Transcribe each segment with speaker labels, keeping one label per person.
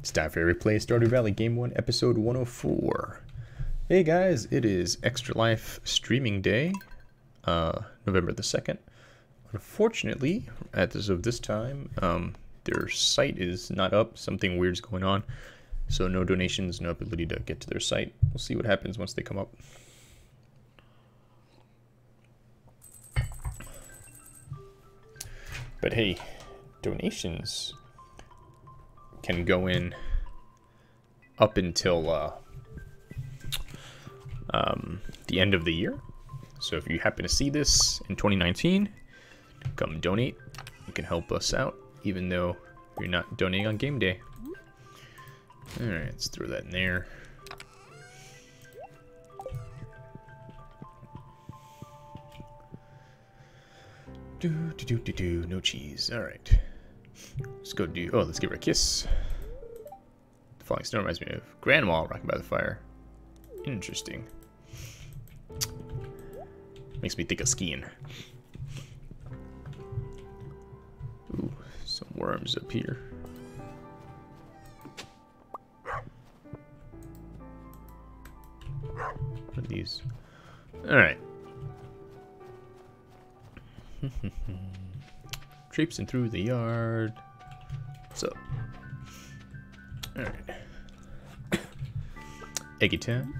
Speaker 1: It's time for Replay Stardew Valley Game 1, Episode 104. Hey guys, it is Extra Life streaming day, uh, November the 2nd. Unfortunately, at this of this time, um, their site is not up. Something weird's going on. So no donations, no ability to get to their site. We'll see what happens once they come up. But hey, donations can go in up until uh, um, the end of the year. So if you happen to see this in 2019, come donate. You can help us out, even though you're not donating on game day. Alright, let's throw that in there. Do, do, do, do, do. No cheese. Alright. Let's go do... Oh, let's give her a kiss. The falling snow reminds me of Grandma rocking by the fire. Interesting. Makes me think of skiing. Ooh, some worms up here. What are these? Alright. Traipsing through the yard. What's up? Alright. Eggy Town.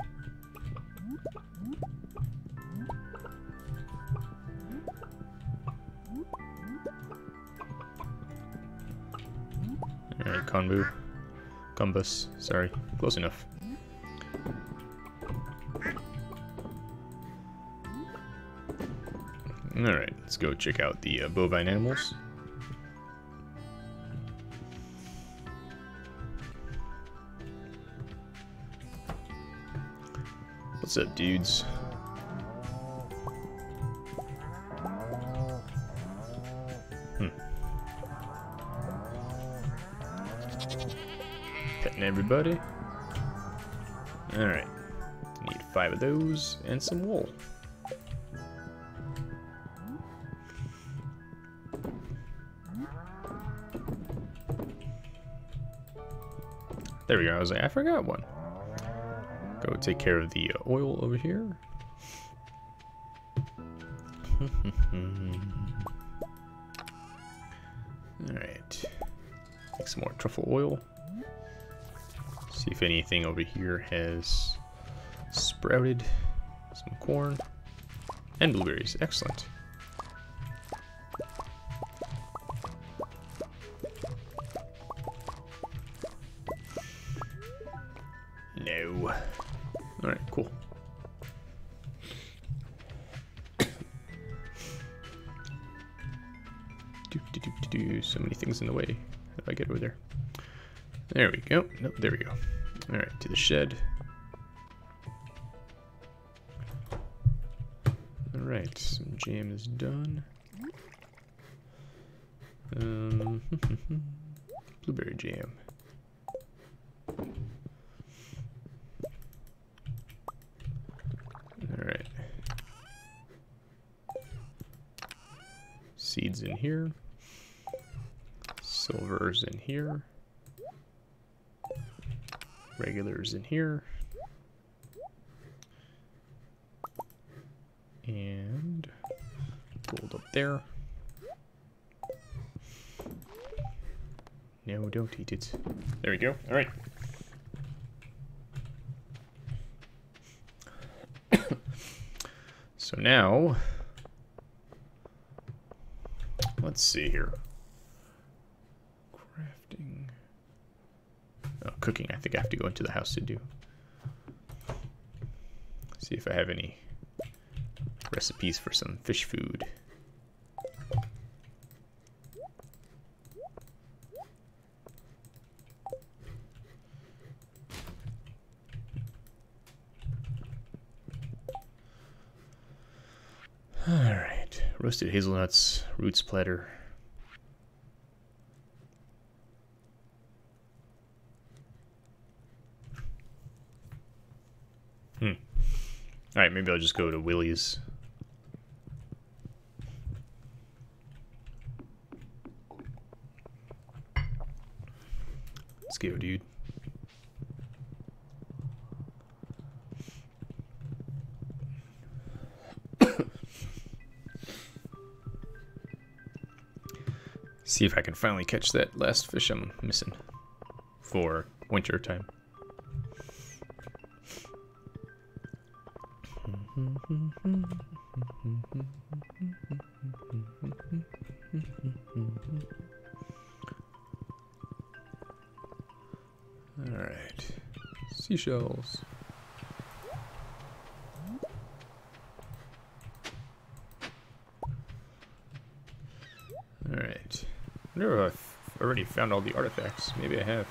Speaker 1: Alright, Conbu. Combus. Sorry. Close enough. Alright, let's go check out the uh, bovine animals. What's up, dudes? Hmm. Petting everybody. Alright. Need five of those and some wool. There we go. I was like, I forgot one. Take care of the oil over here. Alright. Make some more truffle oil. See if anything over here has sprouted. Some corn. And blueberries. Excellent. Do. So many things in the way. How do I get over there? There we go. Nope, there we go. Alright, to the shed. Alright, some jam is done. Um, blueberry jam. Alright. Seeds in here. Silvers in here. Regulars in here. And gold up there. No, don't eat it. There we go. All right. so now, let's see here. Crafting. Oh, cooking. I think I have to go into the house to do. See if I have any recipes for some fish food. Alright, roasted hazelnuts, roots platter. Hmm. Maybe I'll just go to Willy's. Let's go, dude. See if I can finally catch that last fish I'm missing for winter time. Alright. Seashells. Alright. I wonder if I've already found all the artifacts. Maybe I have.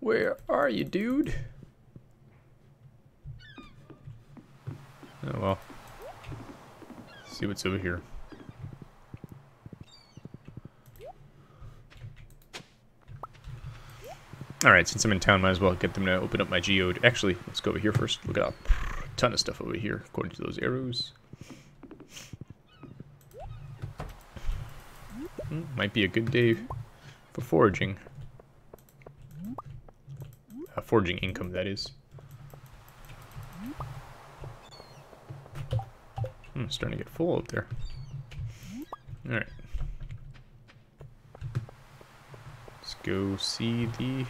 Speaker 1: Where are you, dude? Oh well. see what's over here. Alright, since I'm in town, might as well get them to open up my geode. Actually, let's go over here first. Look at a ton of stuff over here, according to those arrows. Hmm, might be a good day for foraging. Uh, foraging income, that is. Hmm, starting to get full up there. Alright. Let's go see the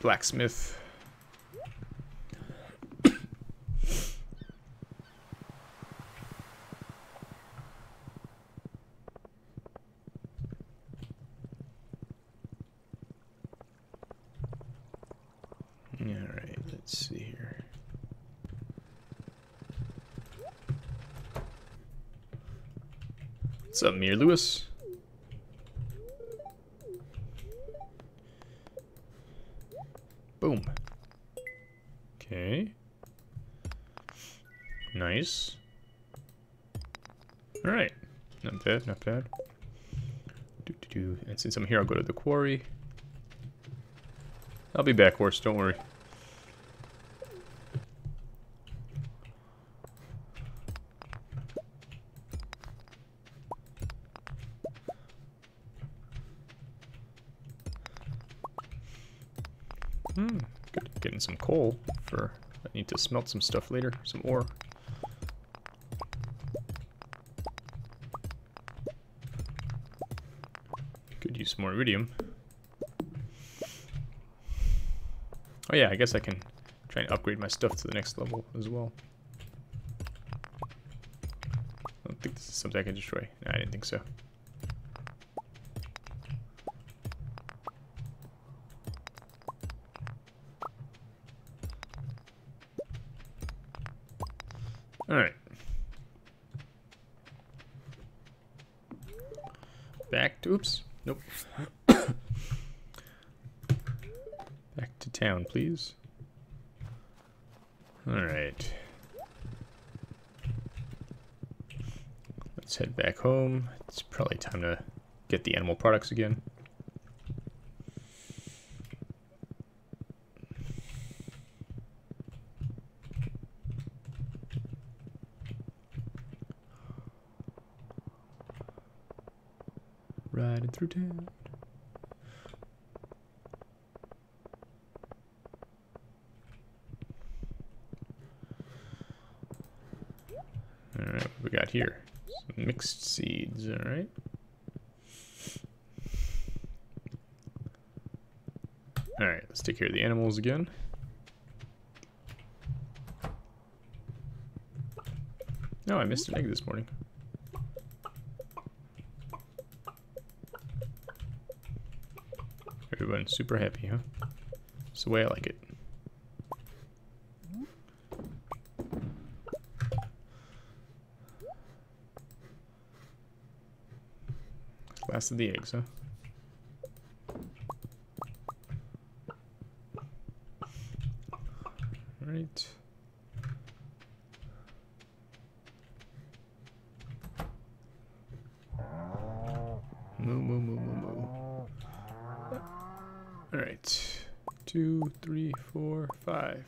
Speaker 1: blacksmith. Alright, let's see here. What's up, Mayor Lewis? Boom. Okay. Nice. Alright. Not bad, not bad. Do, do, do. And since I'm here, I'll go to the quarry. I'll be back, horse, don't worry. Hmm, good. Getting some coal for... I to smelt some stuff later, some ore. Could use some more iridium. Oh yeah, I guess I can try and upgrade my stuff to the next level as well. I don't think this is something I can destroy. No, I didn't think so. Alright. Back to, oops, nope. Back to town, please. Alright. Let's head back home. It's probably time to get the animal products again. Riding through town. Alright, what we got here? Some mixed seeds, alright. Alright, let's take care of the animals again. No, I missed an egg this morning. Everyone's super happy, huh? It's the way I like it. Of the eggs, huh? Right. Moo, moo, moo, moo, moo. All right. Two, three, four, five.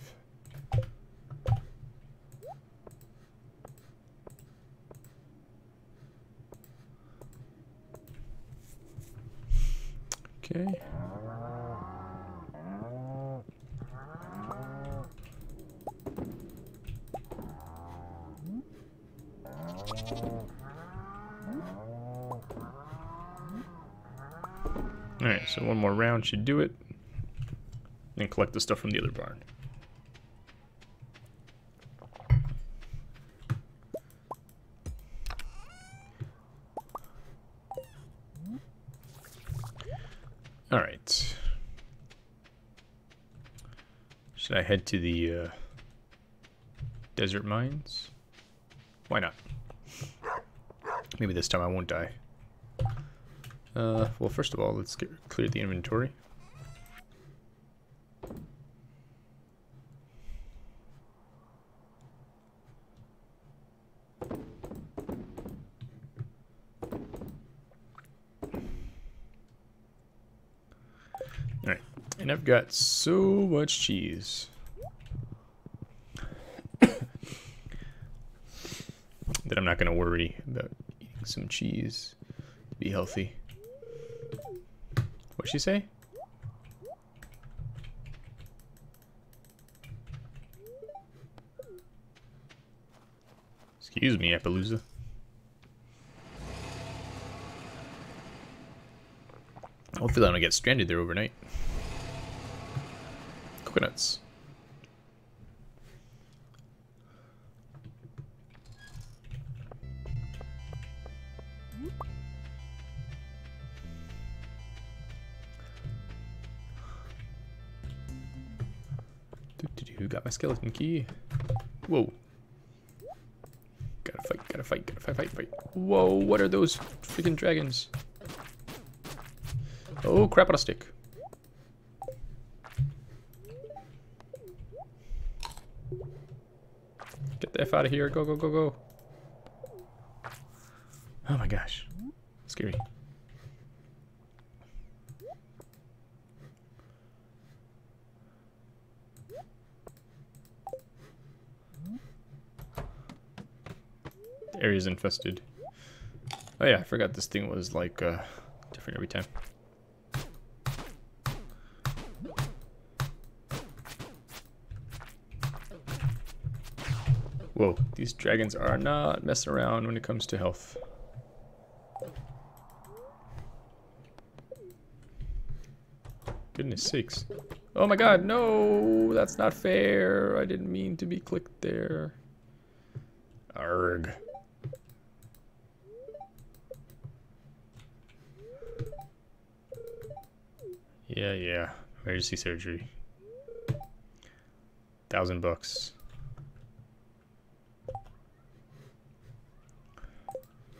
Speaker 1: Okay. Alright, so should do it. And collect the stuff from the other barn. Alright. Should I head to the uh, desert mines? Why not? Maybe this time I won't die. Uh, well, first of all, let's get clear the inventory. Alright, and I've got so much cheese. that I'm not going to worry about eating some cheese to be healthy. What'd she say? Excuse me, Appaloosa. Hopefully I don't get stranded there overnight. Coconuts. Got my skeleton key? Whoa. Gotta fight, gotta fight, gotta fight, fight, fight. Whoa, what are those freaking dragons? Oh, crap on a stick. Get the F out of here. Go, go, go, go. Oh my gosh. Scary. The area's infested. Oh yeah, I forgot this thing was like uh, different every time. Whoa, these dragons are not messing around when it comes to health. Goodness sakes. Oh my god, no! That's not fair. I didn't mean to be clicked there. Arg. Yeah, yeah. Emergency surgery. Thousand bucks.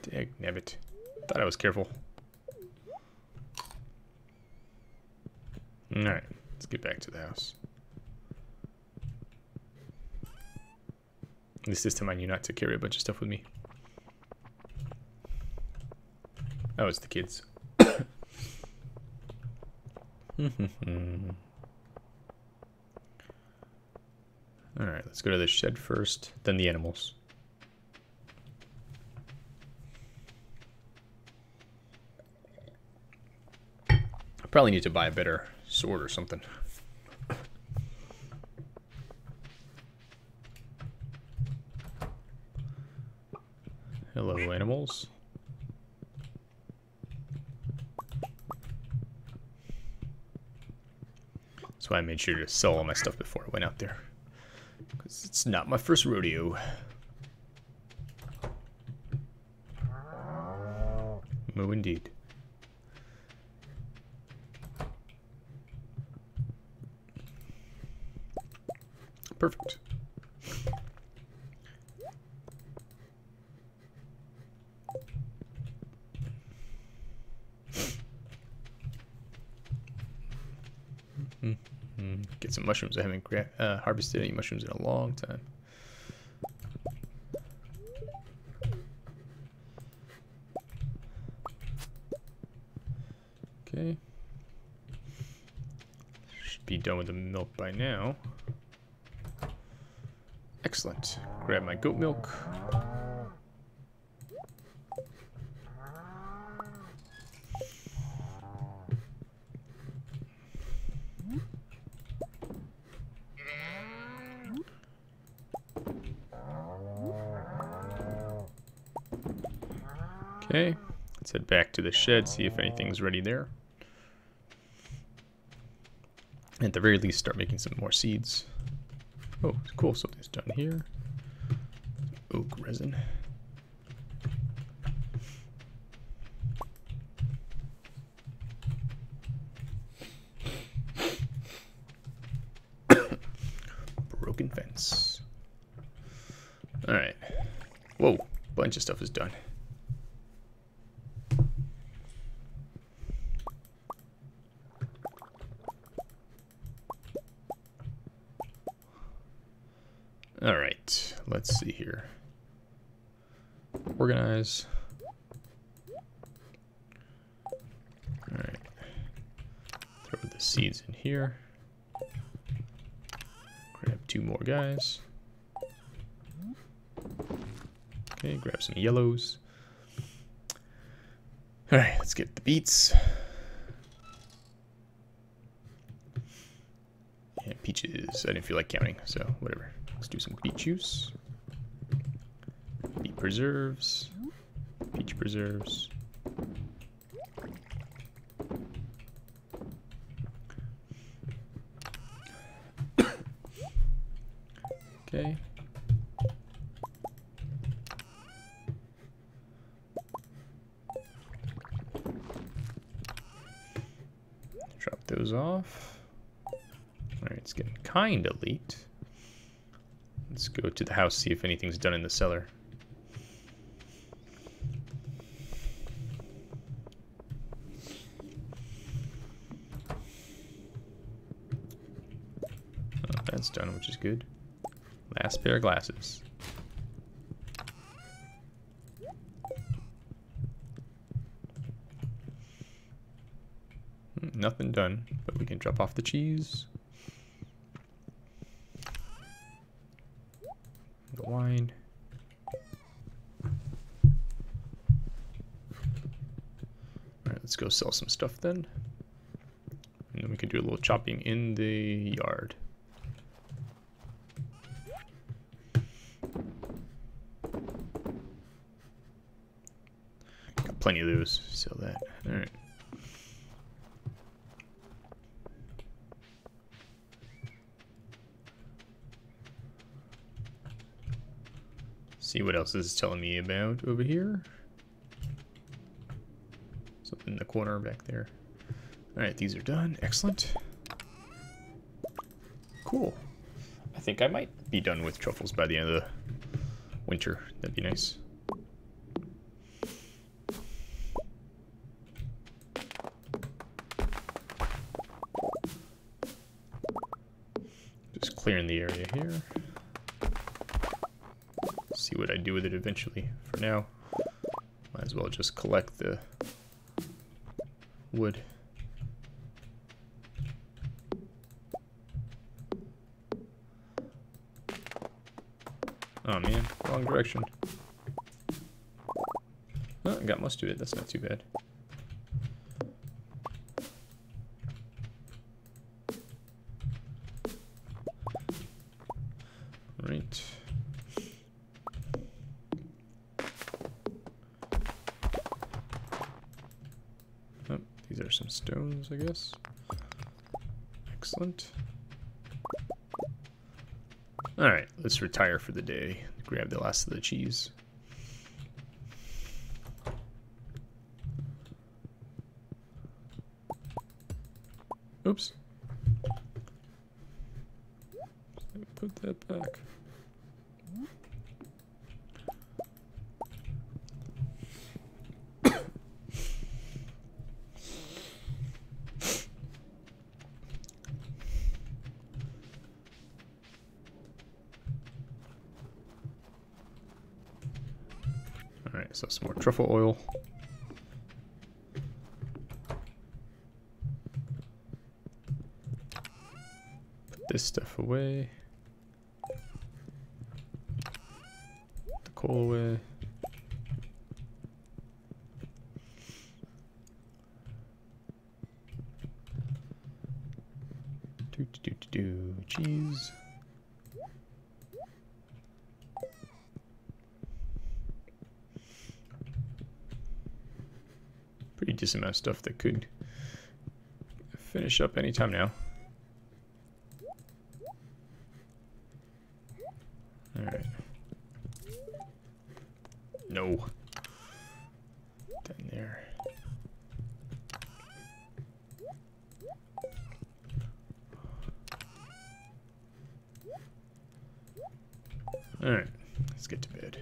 Speaker 1: Dag nabbit. Thought I was careful. Alright, let's get back to the house. This system I knew not to carry a bunch of stuff with me. Oh, it's the kids. Alright, let's go to the shed first, then the animals. I probably need to buy a better sword or something. Hello, animals. Why I made sure to sell all my stuff before I went out there. Because it's not my first rodeo. Moo indeed. Perfect. Get some mushrooms. I haven't uh, harvested any mushrooms in a long time. Okay. Should be done with the milk by now. Excellent. Grab my goat milk. Okay, let's head back to the shed, see if anything's ready there. At the very least, start making some more seeds. Oh, cool, something's done here. Oak resin. Broken fence. Alright. Whoa, bunch of stuff is done. All right, let's see here. Organize. All right, throw the seeds in here. Grab two more guys. Okay, grab some yellows. All right, let's get the beets. And peaches. I didn't feel like counting, so whatever. Let's do some beet juice. Beet preserves. Peach preserves. okay. Drop those off. Alright, it's getting kind of late. Let's go to the house, see if anything's done in the cellar. Oh, that's done, which is good. Last pair of glasses. Hmm, nothing done, but we can drop off the cheese. The wine. Alright, let's go sell some stuff then. And then we can do a little chopping in the yard. Got plenty of those. Sell that. Alright. See what else this is telling me about over here. Corner back there. Alright, these are done. Excellent. Cool. I think I might be done with truffles by the end of the winter. That'd be nice. Just clearing the area here. See what I do with it eventually. For now, might as well just collect the wood. Oh man, wrong direction. Oh, I got most of it, that's not too bad. These are some stones, I guess. Excellent. Alright, let's retire for the day. Grab the last of the cheese. Oops. Put that back. Alright, so some more truffle oil. Put this stuff away. The coal away. Do do do do cheese. decent amount of stuff that could finish up anytime now. Alright. No. Down there. Alright, let's get to bed.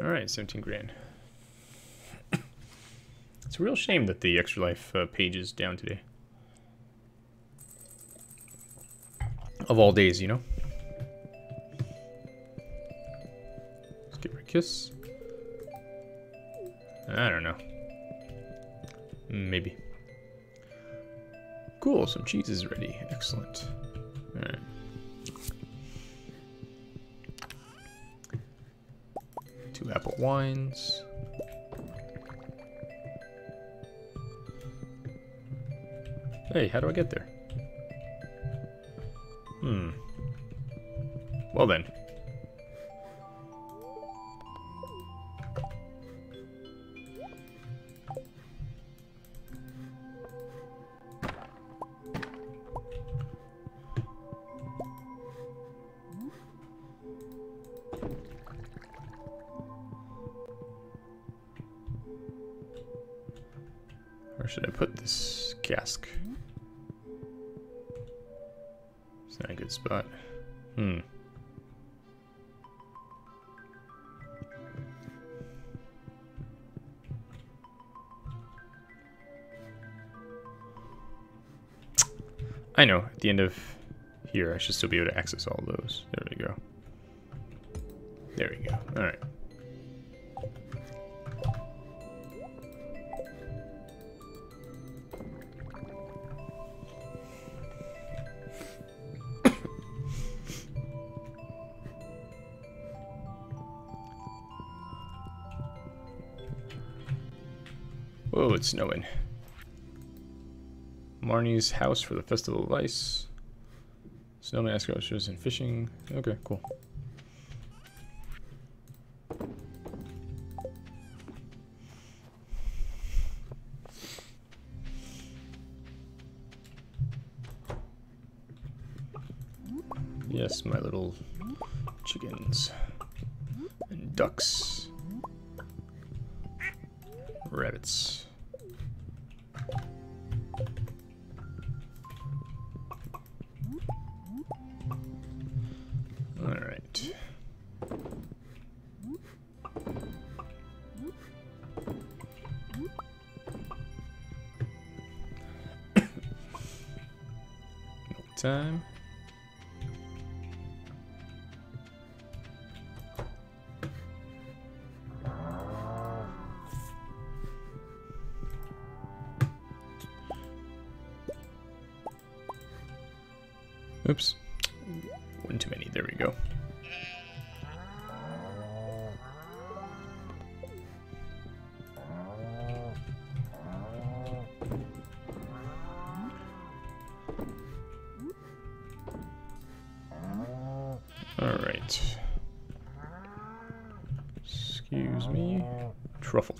Speaker 1: Alright, 17 grand. it's a real shame that the Extra Life uh, page is down today. Of all days, you know? Let's give her a kiss. I don't know. Maybe. Cool, some cheese is ready. Excellent. Alright. Wines. Hey, how do I get there? I know, at the end of here, I should still be able to access all those. There we go. There we go. Alright. Whoa, it's snowing. Marnie's house for the Festival of Ice. Snowman escorters and fishing. Okay, cool. Yes, my little chickens and ducks, time.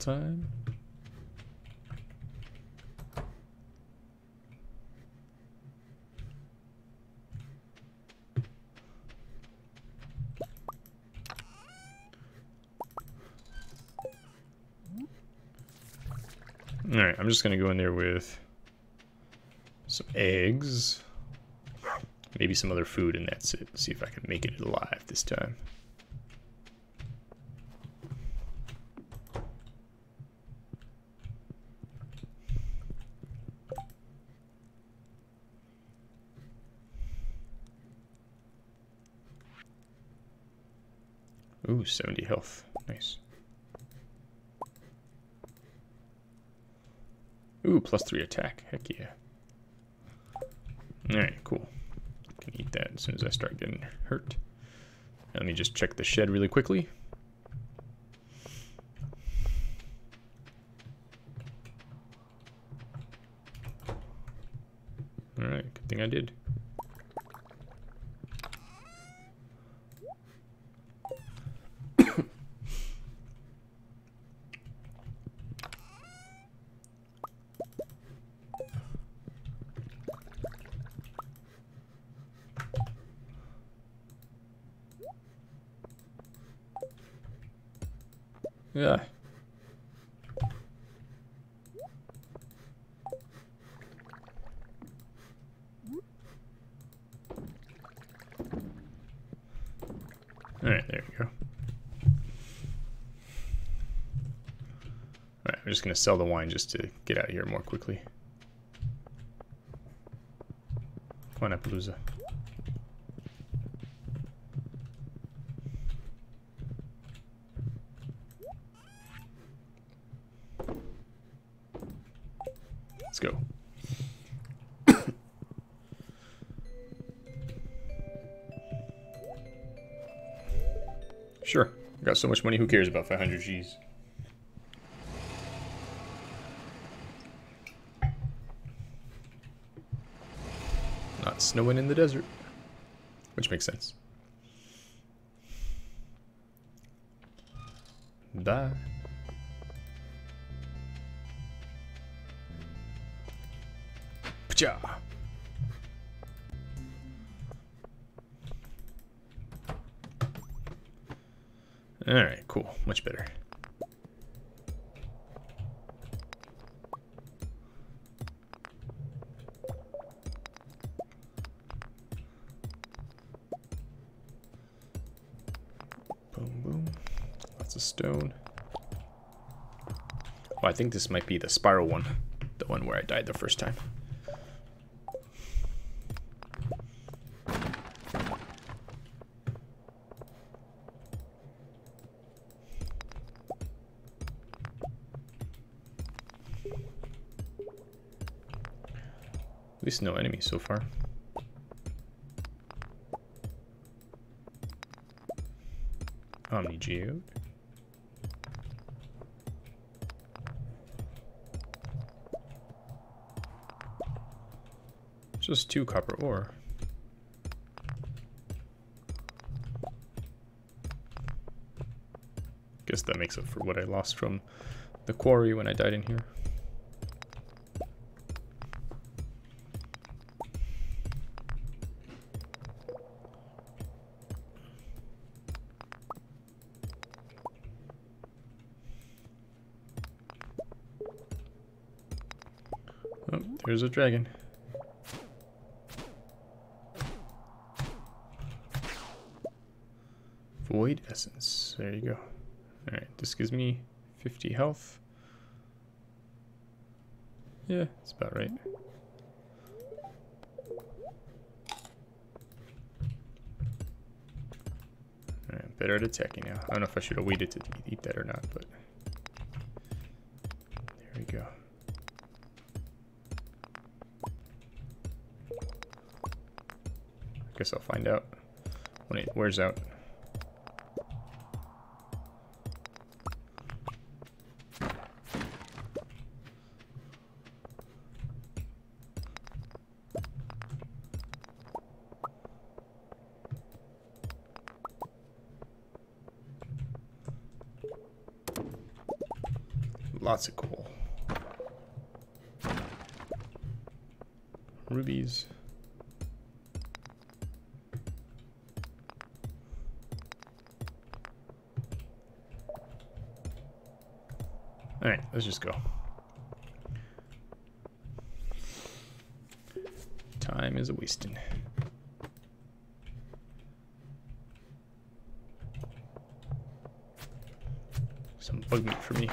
Speaker 1: Alright, I'm just gonna go in there with some eggs, maybe some other food, and that's it. See if I can make it alive this time. plus three attack. Heck yeah. Alright, cool. I can eat that as soon as I start getting hurt. Let me just check the shed really quickly. Alright, good thing I did. Just going to sell the wine just to get out of here more quickly. Come on, Appaloosa. Let's go. sure. Got so much money, who cares about 500 G's? Not snowing in the desert. Which makes sense. Bye. Pacha. Alright, cool. Much better. Think this might be the spiral one. The one where I died the first time. At least no enemies so far. Omni Geode. Just two copper ore. Guess that makes up for what I lost from the quarry when I died in here. Oh, there's a dragon. Essence. There you go. Alright, this gives me 50 health. Yeah, that's about right. Alright, better at attacking now. I don't know if I should have waited to eat that or not, but... There we go. I guess I'll find out when it wears out. Rubies. Alright, let's just go. Time is a wasting. Some bug meat for me.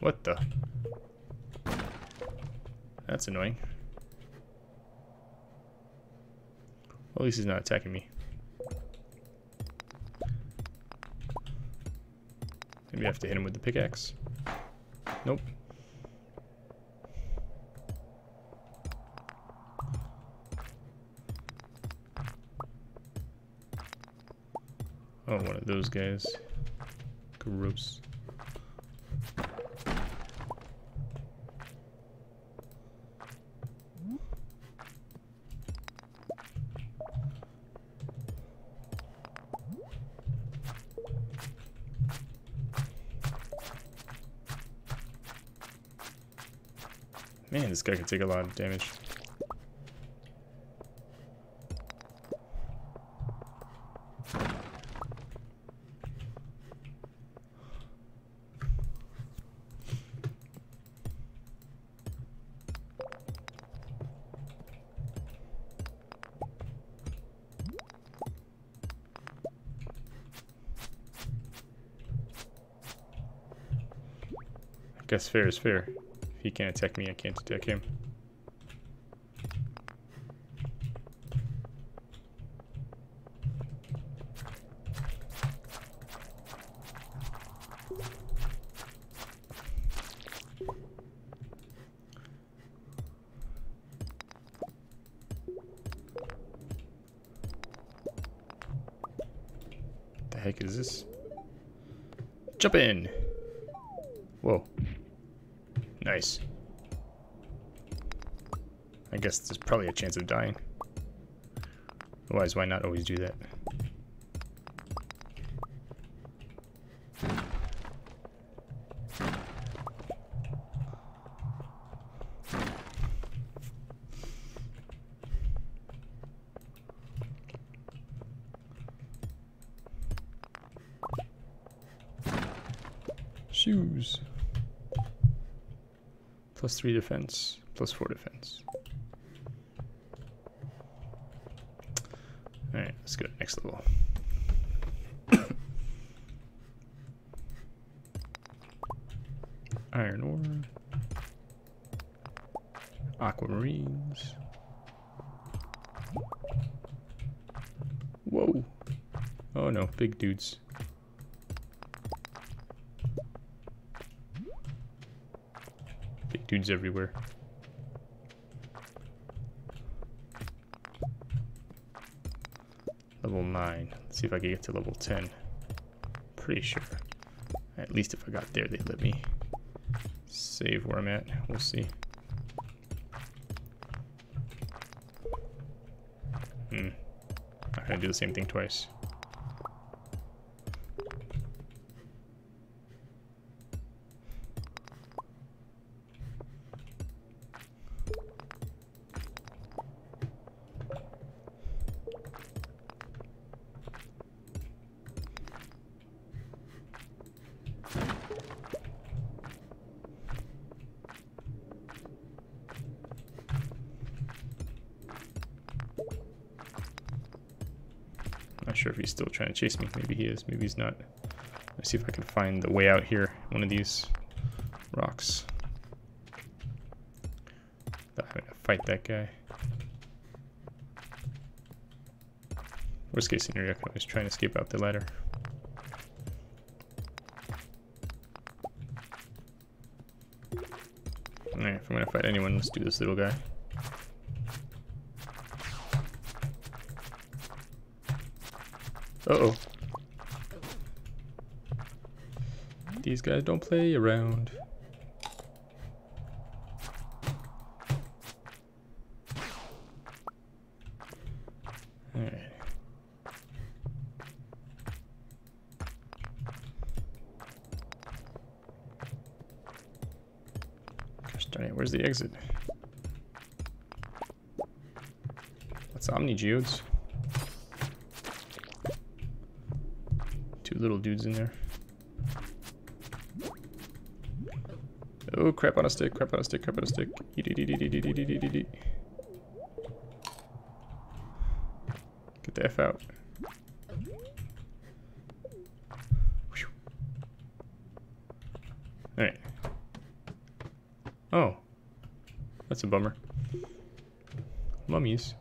Speaker 1: What the? That's annoying. At least he's not attacking me. Maybe I have to hit him with the pickaxe. Nope. Oh, one of those guys. Gross. Guy can take a lot of damage. I guess fair is fair. He can't attack me, I can't attack him. The heck is this? Jump in! Whoa. Nice. I guess there's probably a chance of dying. Otherwise, why not always do that? Shoes. Plus 3 defense, plus 4 defense. Alright, let's go to next level. Iron ore. Aquamarines. Whoa. Oh no, big dudes. Big dudes everywhere. Level 9. See if I can get to level 10. Pretty sure. At least if I got there, they'd let me save where I'm at. We'll see. Hmm. Not gonna do the same thing twice. Trying to chase me. Maybe he is. Maybe he's not. Let's see if I can find the way out here. One of these rocks. Having to fight that guy. Worst case scenario, I can always try and escape out the ladder. Alright, if I'm gonna fight anyone, let's do this little guy. These guys don't play around. Alright. Where's the exit? That's Omni Geodes. Two little dudes in there. Oh, crap on a stick, crap on a stick, crap on a stick. Get the F out. Alright. Oh. That's a bummer. Mummies.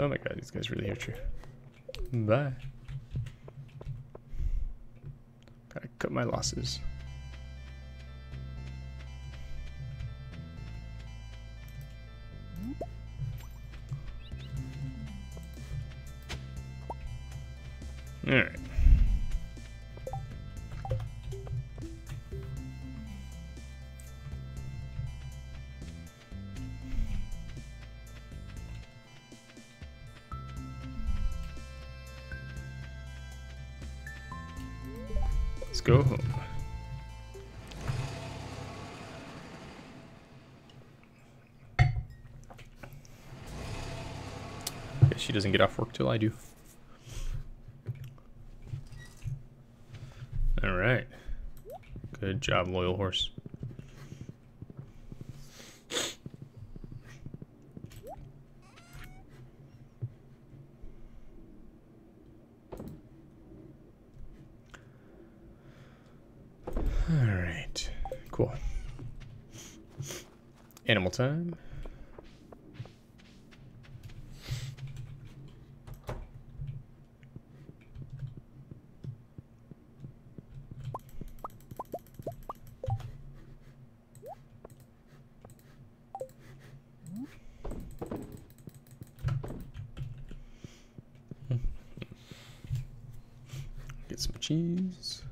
Speaker 1: Oh my god, these guys really hurt you. Bye. Gotta cut my losses. Alright. Let's go home. Guess she doesn't get off work till I do. All right. Good job, loyal horse. All right. Cool. Animal time. Get some cheese.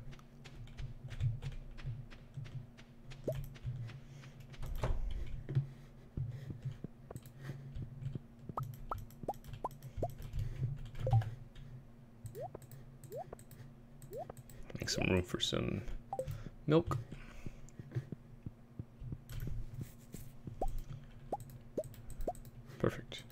Speaker 1: Make some room for some milk. Perfect.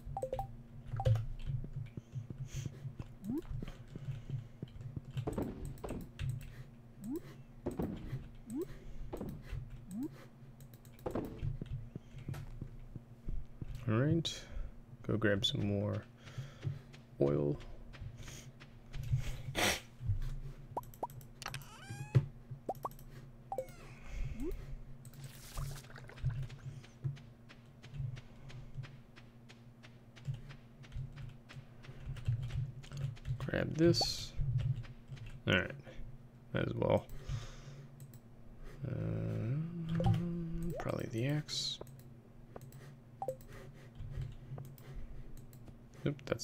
Speaker 1: All right, go grab some more oil. Grab this. All right, might as well. Uh, probably the axe.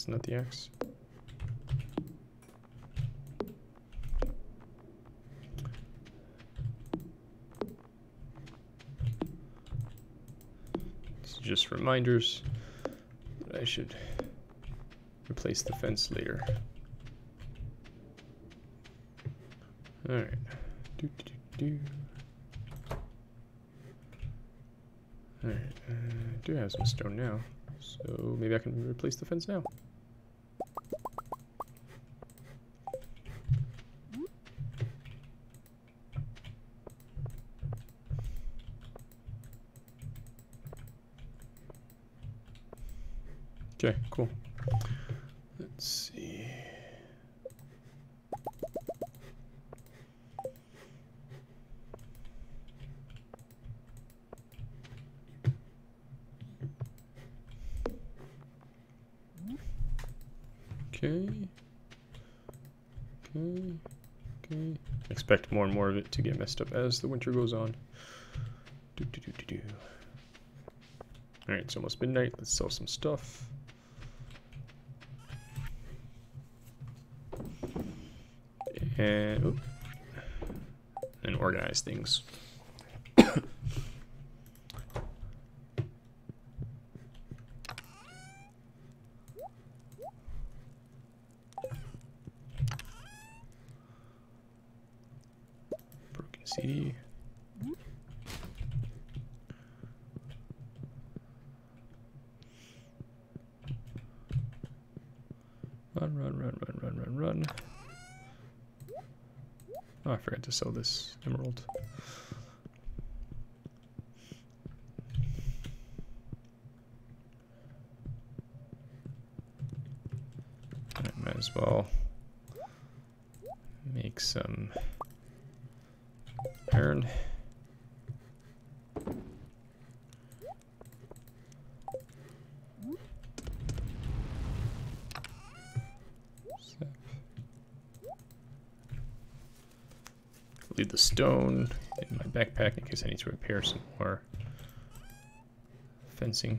Speaker 1: That's not the axe. It's just reminders that I should replace the fence later. Alright. Do, do, do. Alright, uh, I do have some stone now, so maybe I can replace the fence now. Okay, cool. Let's see. Okay. Okay. Okay. Expect more and more of it to get messed up as the winter goes on. Do, do, do, do, do. Alright, it's almost midnight. Let's sell some stuff. And, and organize things. Broken CD. Run, run, run, run, run, run, run. Oh, I forgot to sell this emerald. Might as well make some iron. Sap. Leave the stone in my backpack in case I need to repair some more fencing.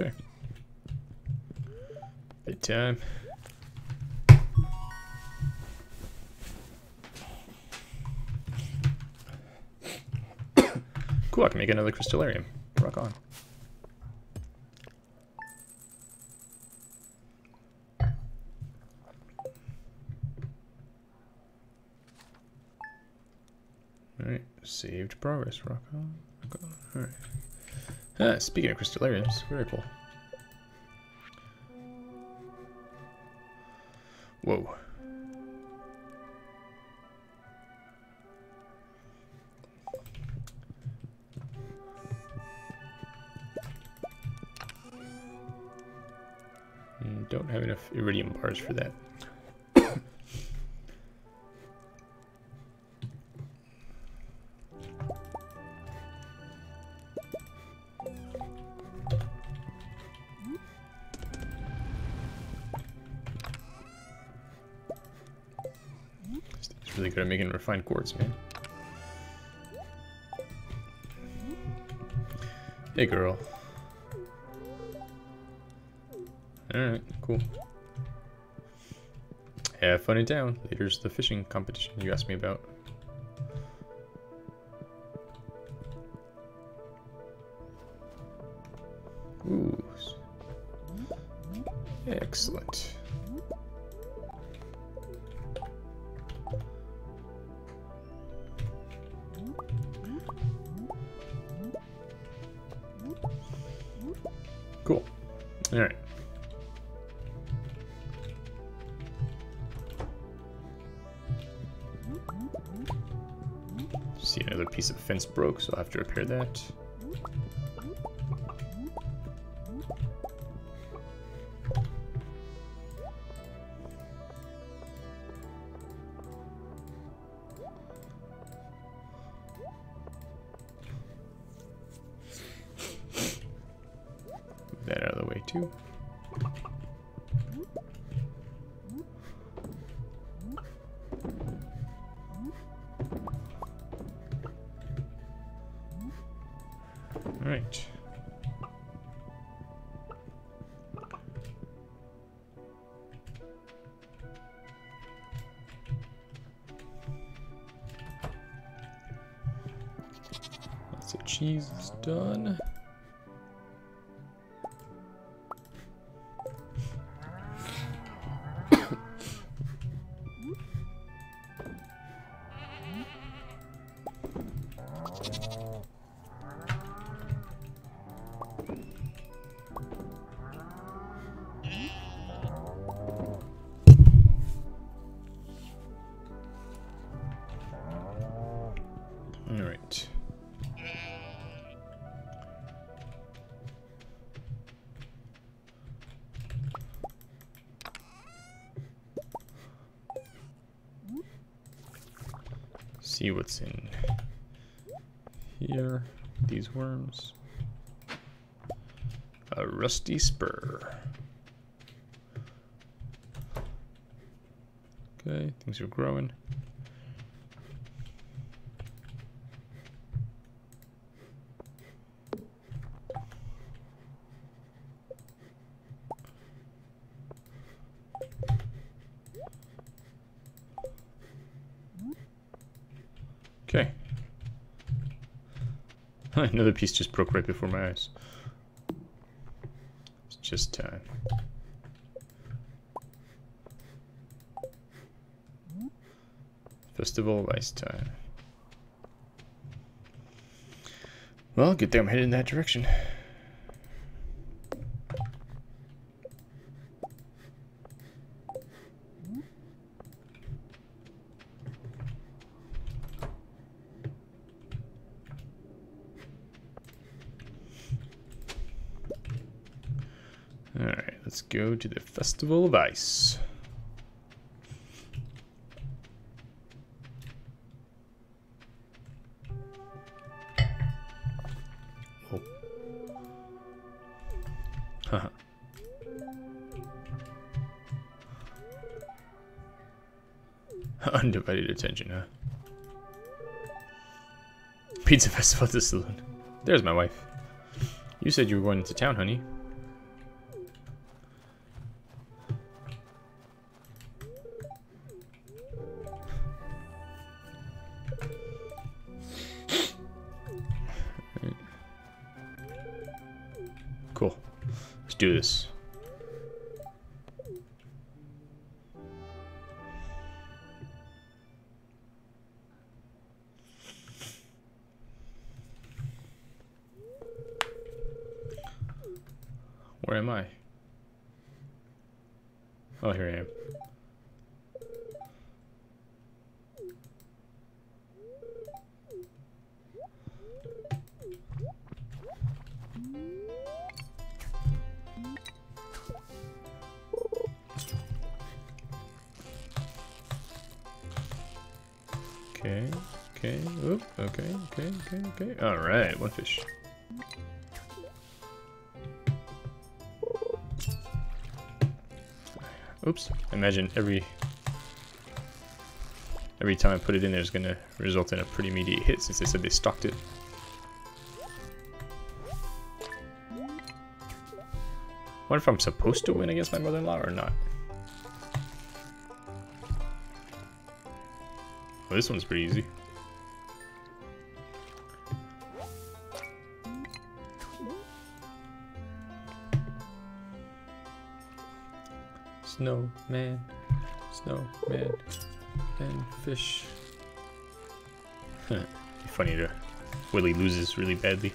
Speaker 1: Okay. Bedtime. Make another crystalarium. Rock on. Alright, saved progress. Rock on. Rock on. Alright. Ah, speaking of crystalariums, very cool. Don't have enough iridium bars for that. He's really good at making refined quartz, man. Hey, girl. Alright, cool. Have fun in town. Later's the fishing competition you asked me about. Have to repair that. Cheese is done. See what's in here. These worms. A rusty spur. Okay, things are growing. Okay. Another piece just broke right before my eyes. It's just time. Festival of all, Ice time. Well, good thing I'm headed in that direction. Alright, let's go to the Festival of Ice. Oh. Haha. Undivided attention, huh? Pizza Festival at the saloon. There's my wife. You said you were going into town, honey. Every every time I put it in there is going to result in a pretty immediate hit since they said they stocked it. wonder if I'm supposed to win against my mother-in-law or not. Well, this one's pretty easy. Snowman, snowman, and fish. Funny to Willy loses really badly.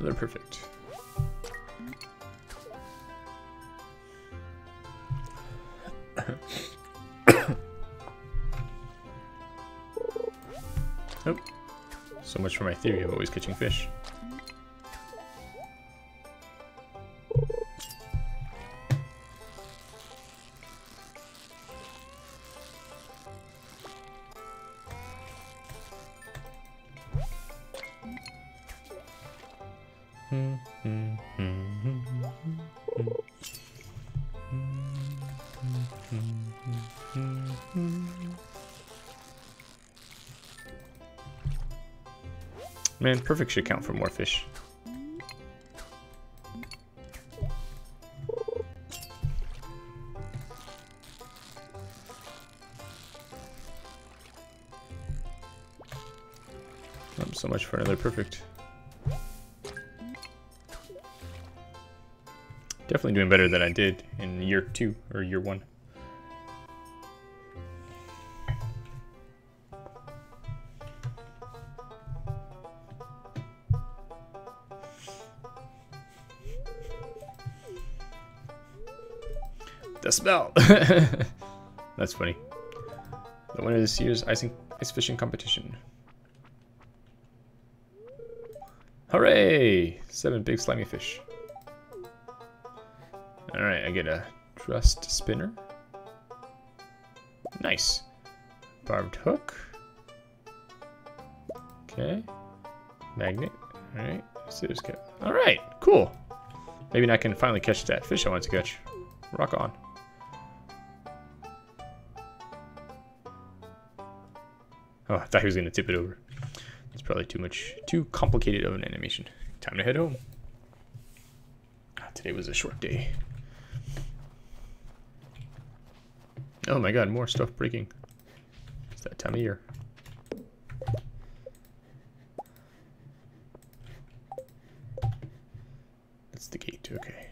Speaker 1: They're perfect. oh, so much for my theory of always catching fish. Man, perfect should count for more fish. Oh, so much for another perfect. Definitely doing better than I did in year two or year one. The smell! That's funny. The winner of this year's ice, ice fishing competition. Hooray! Seven big slimy fish. Get a dressed spinner. Nice. Barbed hook. Okay. Magnet. Alright. Alright, cool. Maybe I can finally catch that fish I want to catch. Rock on. Oh, I thought he was going to tip it over. It's probably too much, too complicated of an animation. Time to head home. Ah, today was a short day. Oh my god, more stuff breaking. It's that time of year. That's the gate, okay.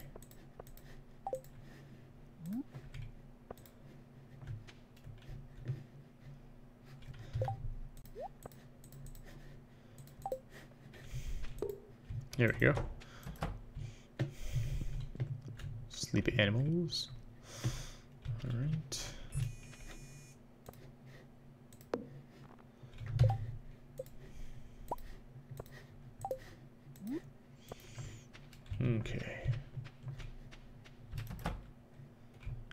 Speaker 1: There we go. Sleepy animals. Alright. Okay.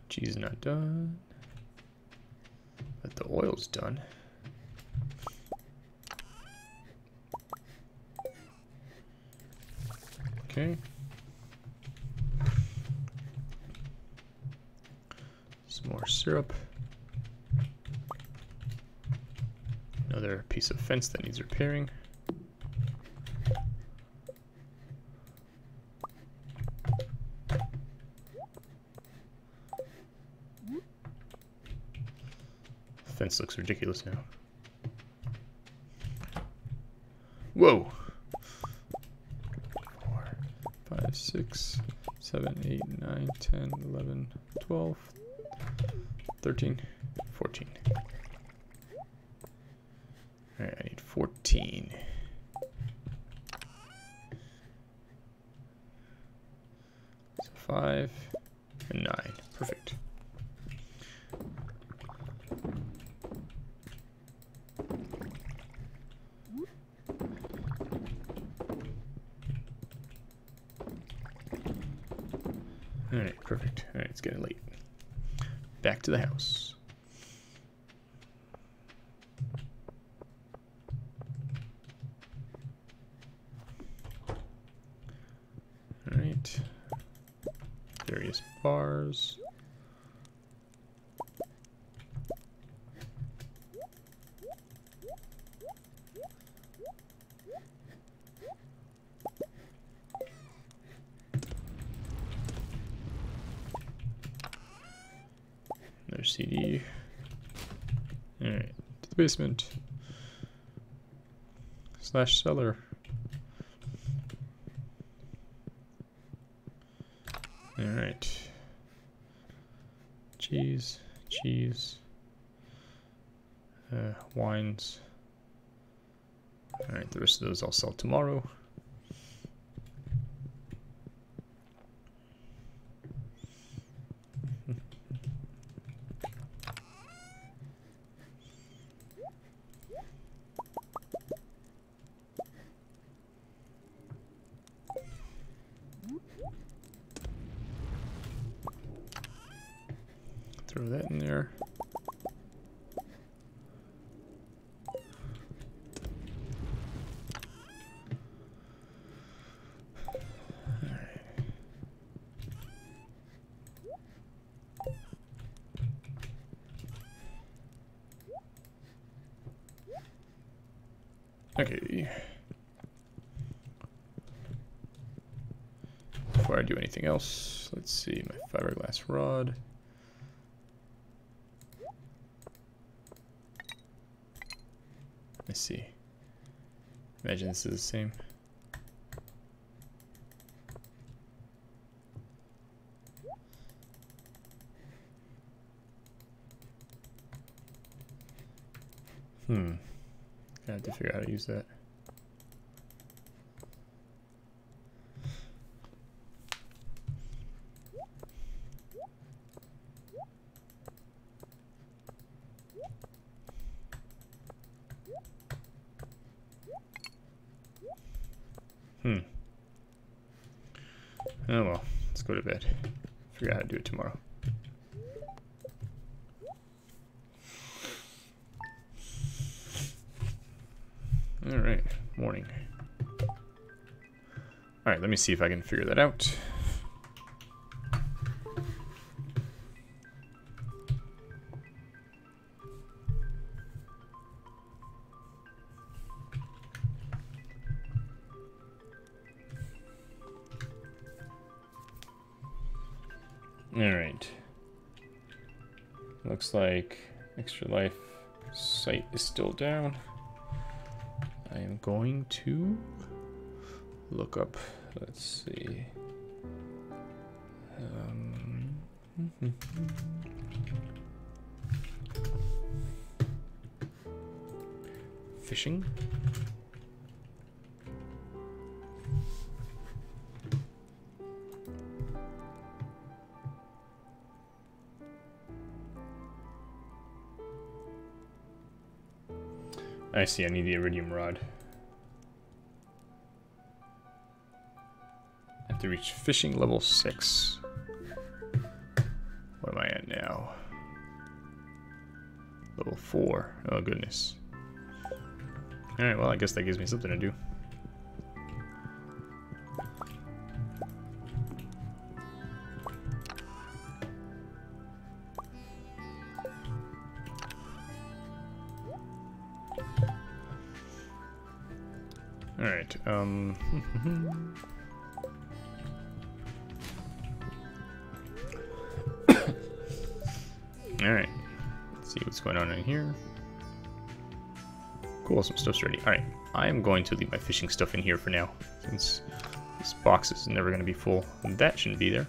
Speaker 1: Cheese not done. But done. Okay. Some more syrup. Another piece of fence that needs repairing. Fence looks ridiculous now. Whoa! 6, 7, 8, 9, 10, 11, 12, 13, 14. Alright, I need 14. So 5 and 9. Perfect. Alright, perfect. Alright, it's getting late. Back to the house. Alright. Various bars. Another CD. Alright, to the basement. Slash cellar. Alright. Cheese, cheese. Uh, wines. Alright, the rest of those I'll sell tomorrow. Throw that in there. Okay. Before I do anything else, let's see my fiberglass rod. Let's see. Imagine this is the same. Hmm. I have to figure out how to use that. Hmm. Oh well, let's go to bed. Figure out how to do it tomorrow. Alright, morning. Alright, let me see if I can figure that out. Alright. Looks like Extra Life site is still down. I am going to look up, let's see. Um, fishing. I see, I need the iridium rod. To reach fishing level 6. What am I at now? Level 4. Oh goodness. Alright, well I guess that gives me something to do. Alright, I am going to leave my fishing stuff in here for now, since This box is never going to be full. That shouldn't be there.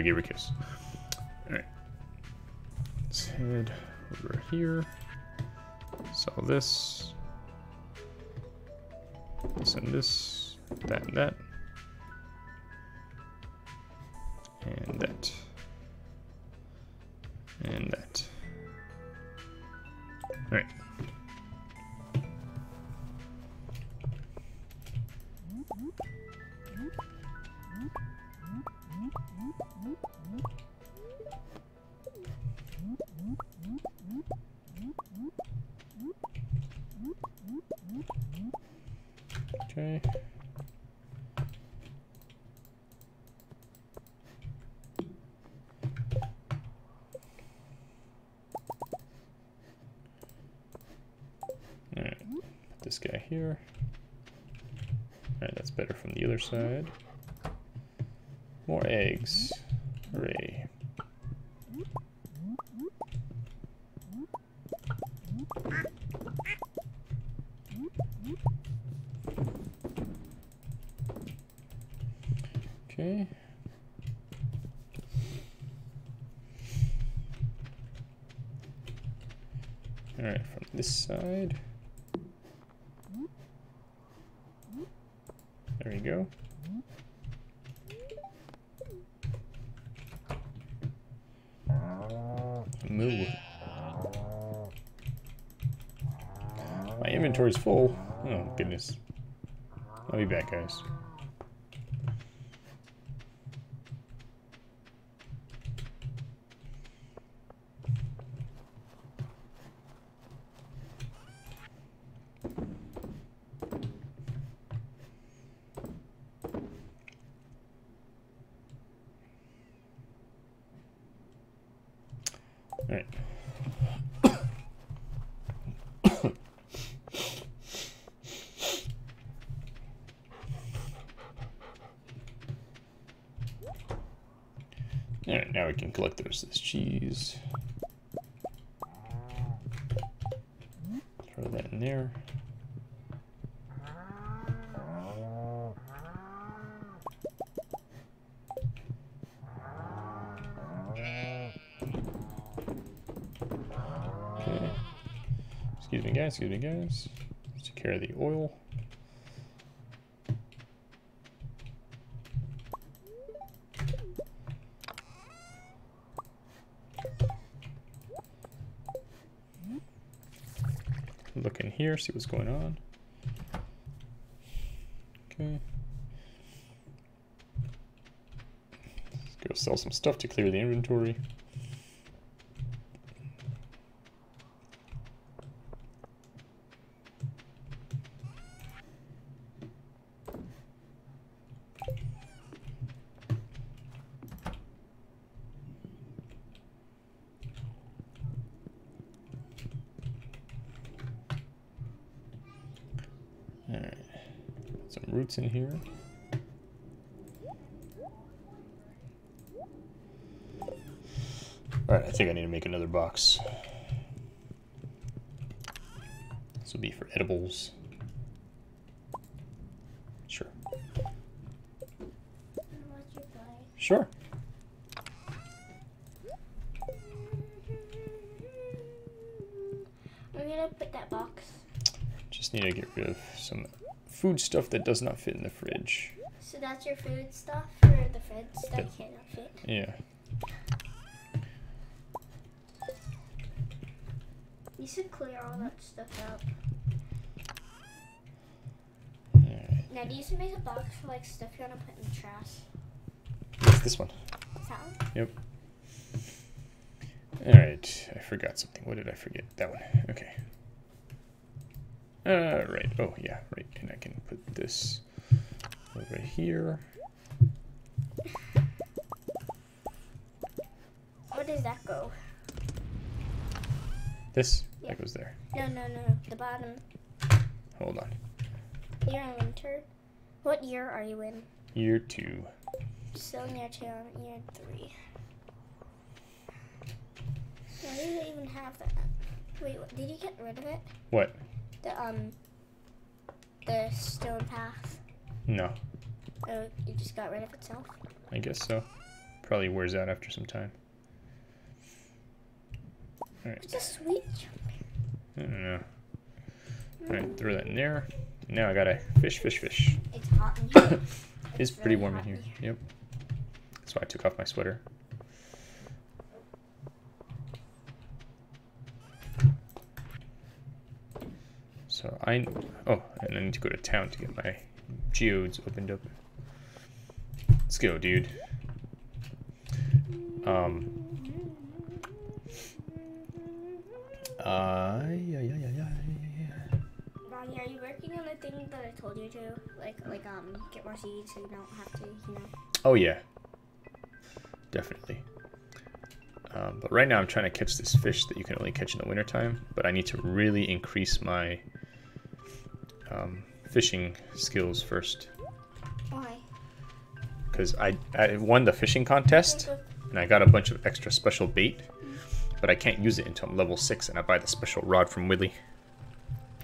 Speaker 1: I put this guy here. Alright, that's better from the other side. More eggs. Hooray. Okay. Alright, from this side. There you go. Moo. My inventory's full. Oh, goodness. I'll be back, guys. Alright. Alright, now we can collect the rest of this cheese. Throw that in there. Okay. Excuse me, guys. Of the oil. Look in here, see what's going on. Okay. Let's go sell some stuff to clear the inventory. Alright. In here. Alright, I think I need to make another box. This will be for edibles. Sure. Sure.
Speaker 2: I'm gonna put that box.
Speaker 1: Just need to get rid of some food stuff that does not fit in the fridge.
Speaker 2: So that's your food stuff for the fridge that
Speaker 1: Yep.
Speaker 2: cannot fit.
Speaker 1: Yeah.
Speaker 2: You should clear all that stuff out.
Speaker 1: Alright.
Speaker 2: Now, do you should make a box for like stuff you want to put in the trash?
Speaker 1: It's this one.
Speaker 2: That one?
Speaker 1: Yep. Alright. I forgot something. What did I forget? That one. Okay. Uh, right. Oh, yeah, right. And I can put this over here.
Speaker 2: Where does that go?
Speaker 1: This,
Speaker 2: Yeah.
Speaker 1: that goes there.
Speaker 2: No, no, no. The bottom.
Speaker 1: Hold on.
Speaker 2: You're in winter. What year are you in?
Speaker 1: Year two.
Speaker 2: Still in year two, year three. Why do you even have that? Wait, what, did you get rid of it?
Speaker 1: What?
Speaker 2: The um, the stone path.
Speaker 1: No,
Speaker 2: Oh, it just got rid of itself.
Speaker 1: I guess so. Probably wears out after some time. Alright,
Speaker 2: It's a sweet.
Speaker 1: I don't know. Alright, throw that in there. Now I gotta fish, fish, fish.
Speaker 2: It's hot in here.
Speaker 1: It's pretty
Speaker 2: very
Speaker 1: warm in
Speaker 2: hot
Speaker 1: here. Yep. That's why I took off my sweater. So I, oh, and I need to go to town to get my geodes opened up. Let's go, dude. Um. Uh, yeah, yeah, yeah, yeah, yeah.
Speaker 2: Ronnie, are you working on the thing that I told you to? Like, like um, get more seeds so you don't have to, you know.
Speaker 1: Oh yeah, definitely. Um, but right now I'm trying to catch this fish that you can only catch in the wintertime, but I need to really increase my um, fishing skills first.
Speaker 2: Why?
Speaker 1: Because I, I won the fishing contest and I got a bunch of extra special bait, but I can't use it until I'm level 6 and I buy the special rod from Willy.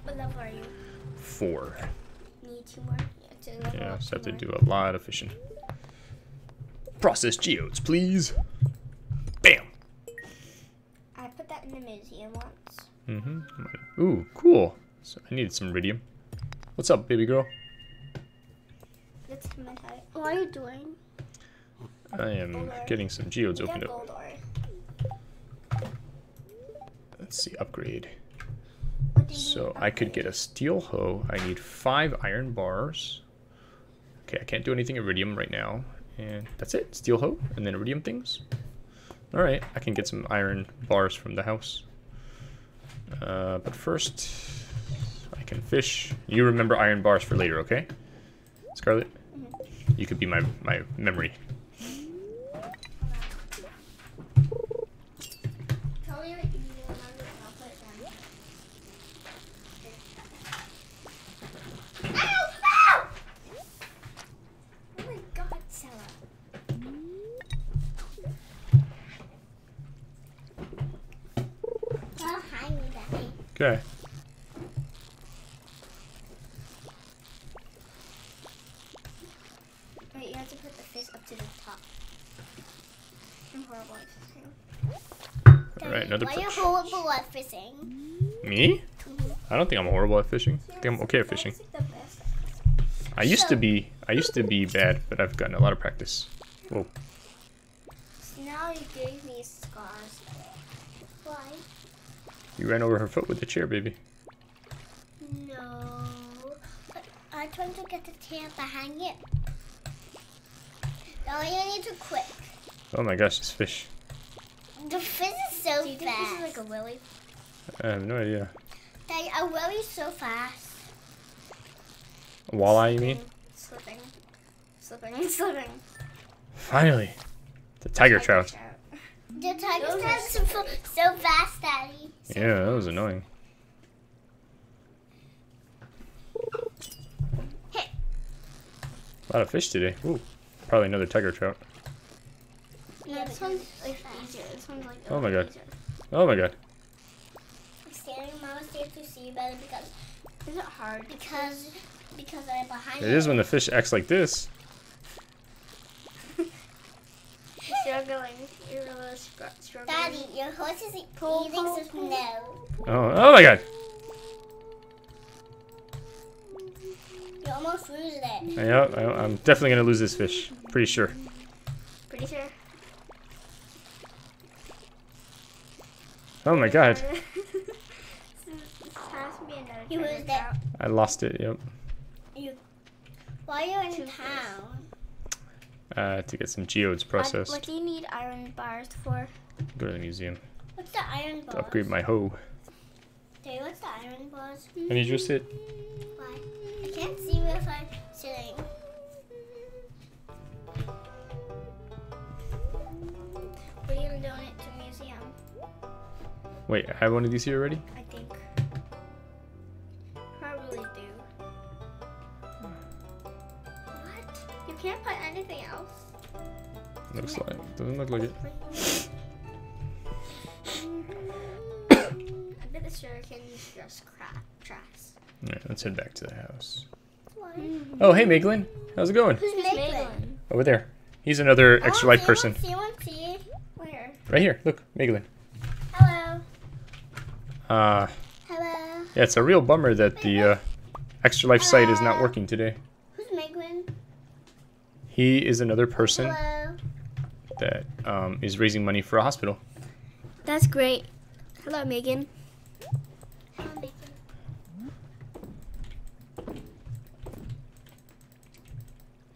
Speaker 2: What level are you?
Speaker 1: 4.
Speaker 2: Need two more? Yeah,
Speaker 1: Yeah, so I have to do a lot of fishing. Process geodes, please. Bam!
Speaker 2: I put that in the museum once.
Speaker 1: Mm-hmm. Ooh, cool. So I needed some iridium. What's up, baby girl?
Speaker 2: That's. What are you doing?
Speaker 1: I am getting some geodes opened up. Let's see, upgrade.
Speaker 2: What do you
Speaker 1: So I could get a steel hoe. I need five iron bars. Okay, I can't do anything iridium right now. And that's it. Steel hoe and then iridium things. Alright, I can get some iron bars from the house. Uh, but first, I can fish. You remember iron bars for later, okay? Scarlet? You could be my, my memory.
Speaker 2: Tell me what you remember and I'll put it down. Ow! Ow! Oh my god, Sarah. Oh, hi, me, Daddy.
Speaker 1: Okay.
Speaker 2: Wait, you have to put the fish up to the top. I'm horrible at fishing.
Speaker 1: Alright, another
Speaker 2: Why are you
Speaker 1: perch.
Speaker 2: Horrible at fishing?
Speaker 1: Me? I don't think I'm horrible at fishing. I think I'm okay at fishing.
Speaker 2: That's like the best.
Speaker 1: I used to be I used to be bad, but I've gotten a lot of practice. Whoa.
Speaker 2: Now you gave me scars. Why?
Speaker 1: You ran over her foot with the chair, baby.
Speaker 2: No. I tried to get the tail behind it. Now you need to quick.
Speaker 1: Oh my gosh, this fish.
Speaker 2: The fish so Do you think this is like a willy?
Speaker 1: I have no idea.
Speaker 2: Daddy, a willy so fast.
Speaker 1: A walleye, you mean?
Speaker 2: Slipping. Slipping. Slipping.
Speaker 1: Finally. The tiger trout.
Speaker 2: The tiger trout is so, so fast, Daddy. So
Speaker 1: Yeah, that was annoying.
Speaker 2: Hit.
Speaker 1: A lot of fish today. Ooh. Probably another tiger trout.
Speaker 2: Yeah, this one's like easier. This one's like.
Speaker 1: Oh my God. Oh my god.
Speaker 2: I'm standing mama stairs to see better because. Is it hard? Because because I'm behind.
Speaker 1: It is when the fish acts like this.
Speaker 2: struggling. You're really str- struggling. Daddy, your horse is eating Pull,
Speaker 1: Oh,
Speaker 2: some snow.
Speaker 1: Oh, oh my god.
Speaker 2: You almost lose it.
Speaker 1: Yeah, I, I'm definitely gonna lose this fish. Pretty sure.
Speaker 2: Pretty sure.
Speaker 1: Oh my god.
Speaker 2: You lose it.
Speaker 1: I lost it, yep.
Speaker 2: Why are you in town?
Speaker 1: Uh, to get some geodes processed.
Speaker 2: What do you need iron bars for?
Speaker 1: Go to the museum.
Speaker 2: What's the iron bar?
Speaker 1: To upgrade my hoe.
Speaker 2: Daddy, what's the iron bars?
Speaker 1: I need you to sit.
Speaker 2: Why? I can't see if I'm sitting.
Speaker 1: Wait, I have one of these here already?
Speaker 2: I think. Probably do. What? You can't put anything else.
Speaker 1: Looks like doesn't look like it.
Speaker 2: I bet the shuriken is just crap trash.
Speaker 1: Alright, let's head back to the house.
Speaker 2: Why?
Speaker 1: Oh hey Meglin. How's it going?
Speaker 2: Who's Meglin?
Speaker 1: Over there. He's another extra oh, life person.
Speaker 2: See one, see Where?
Speaker 1: Right here, look, Meglin.
Speaker 2: Hello.
Speaker 1: Uh
Speaker 2: Hello.
Speaker 1: yeah, it's a real bummer that the uh, extra life site is not working today.
Speaker 2: Who's Meglin?
Speaker 1: He is another person
Speaker 2: Hello.
Speaker 1: that um, is raising money for a hospital.
Speaker 2: That's great. Hello, Megan. Hello, Megan.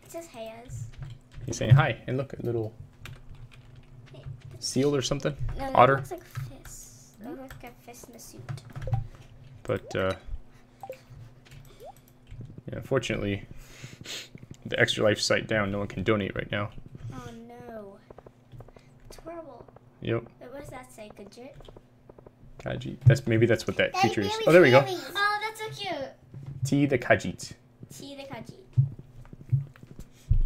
Speaker 2: It says Hayes.
Speaker 1: He's saying hi, and look, a little seal or something.
Speaker 2: No, that
Speaker 1: Otter.
Speaker 2: looks like fish. That looks like a in a suit.
Speaker 1: But uh, yeah, unfortunately, the extra life site down. No one can donate right now.
Speaker 2: Oh no. It's horrible.
Speaker 1: Yep.
Speaker 2: What does that say? Gajit?
Speaker 1: Khajiit. That's maybe that's what that creature is. Oh, there we go.
Speaker 2: Oh, that's so cute.
Speaker 1: T the Khajiit.
Speaker 2: See the Khajiit.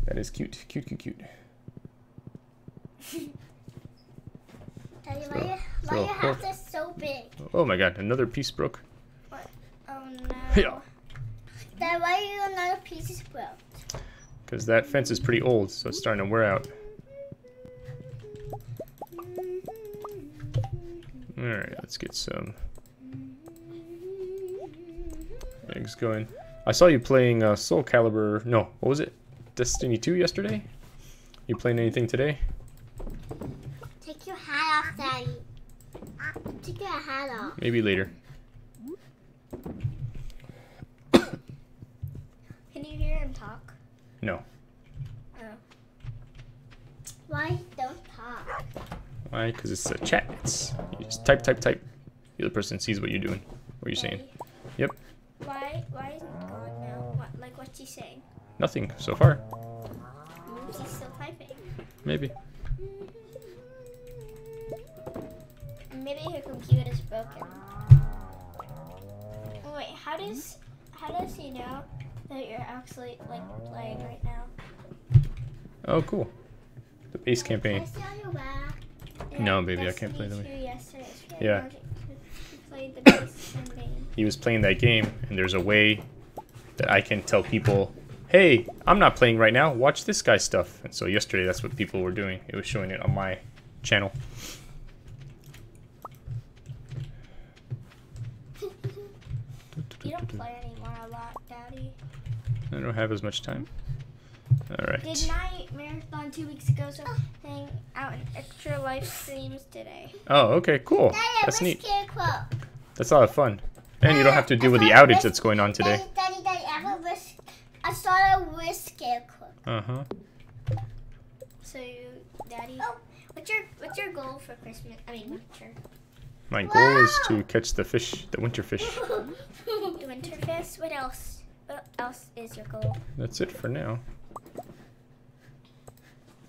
Speaker 1: That is cute. Cute, cute, cute.
Speaker 2: Daddy,
Speaker 1: So-
Speaker 2: why, your,
Speaker 1: so
Speaker 2: why your
Speaker 1: hor-
Speaker 2: house is so big?
Speaker 1: Oh my god, another piece broke. What?
Speaker 2: Oh no.
Speaker 1: Yeah.
Speaker 2: Dad, why are you another piece is broke?
Speaker 1: Because that fence is pretty old, so it's starting to wear out. Alright, let's get some eggs going. I saw you playing uh, Soul Calibur. No, what was it? Destiny 2 yesterday? You playing anything today?
Speaker 2: Take your hat off, Daddy. Hat off.
Speaker 1: Maybe later.
Speaker 2: Can you hear him talk?
Speaker 1: No.
Speaker 2: Oh. Why don't talk?
Speaker 1: Why? Because it's a chat. It's you just type, type, type. The other person sees what you're doing. What you're saying. Yep.
Speaker 2: Why? Why isn't gone now? What? Like what's he saying?
Speaker 1: Nothing so far.
Speaker 2: Means he's still typing.
Speaker 1: Maybe.
Speaker 2: Maybe is. Oh, wait, how does how does he know that you're actually like playing right now?
Speaker 1: Oh, cool. The base campaign.
Speaker 2: You back.
Speaker 1: No, baby, I can't play
Speaker 2: Destiny
Speaker 1: that way.
Speaker 2: 2 yesterday. so
Speaker 1: Yeah.
Speaker 2: He the base.
Speaker 1: He was playing that game, and there's a way that I can tell people, hey, I'm not playing right now. Watch this guy's stuff. And so yesterday, that's what people were doing. It was showing it on my channel.
Speaker 2: You don't play anymore a lot, Daddy.
Speaker 1: I don't have as much time. All right.
Speaker 2: Did night marathon two weeks ago, so hang out in extra life streams today.
Speaker 1: Oh, okay, cool. That's neat. That's a lot of fun. And you don't have to deal with the outage that's going on today.
Speaker 2: Daddy, Daddy, I have a risk. I saw a risk scarecrow.
Speaker 1: Uh huh.
Speaker 2: So, you, Daddy, what's your what's your goal for Christmas? I mean, winter.
Speaker 1: My goal is to catch the fish, the winter fish.
Speaker 2: The winter fish. What else? What else is your goal?
Speaker 1: That's it for now.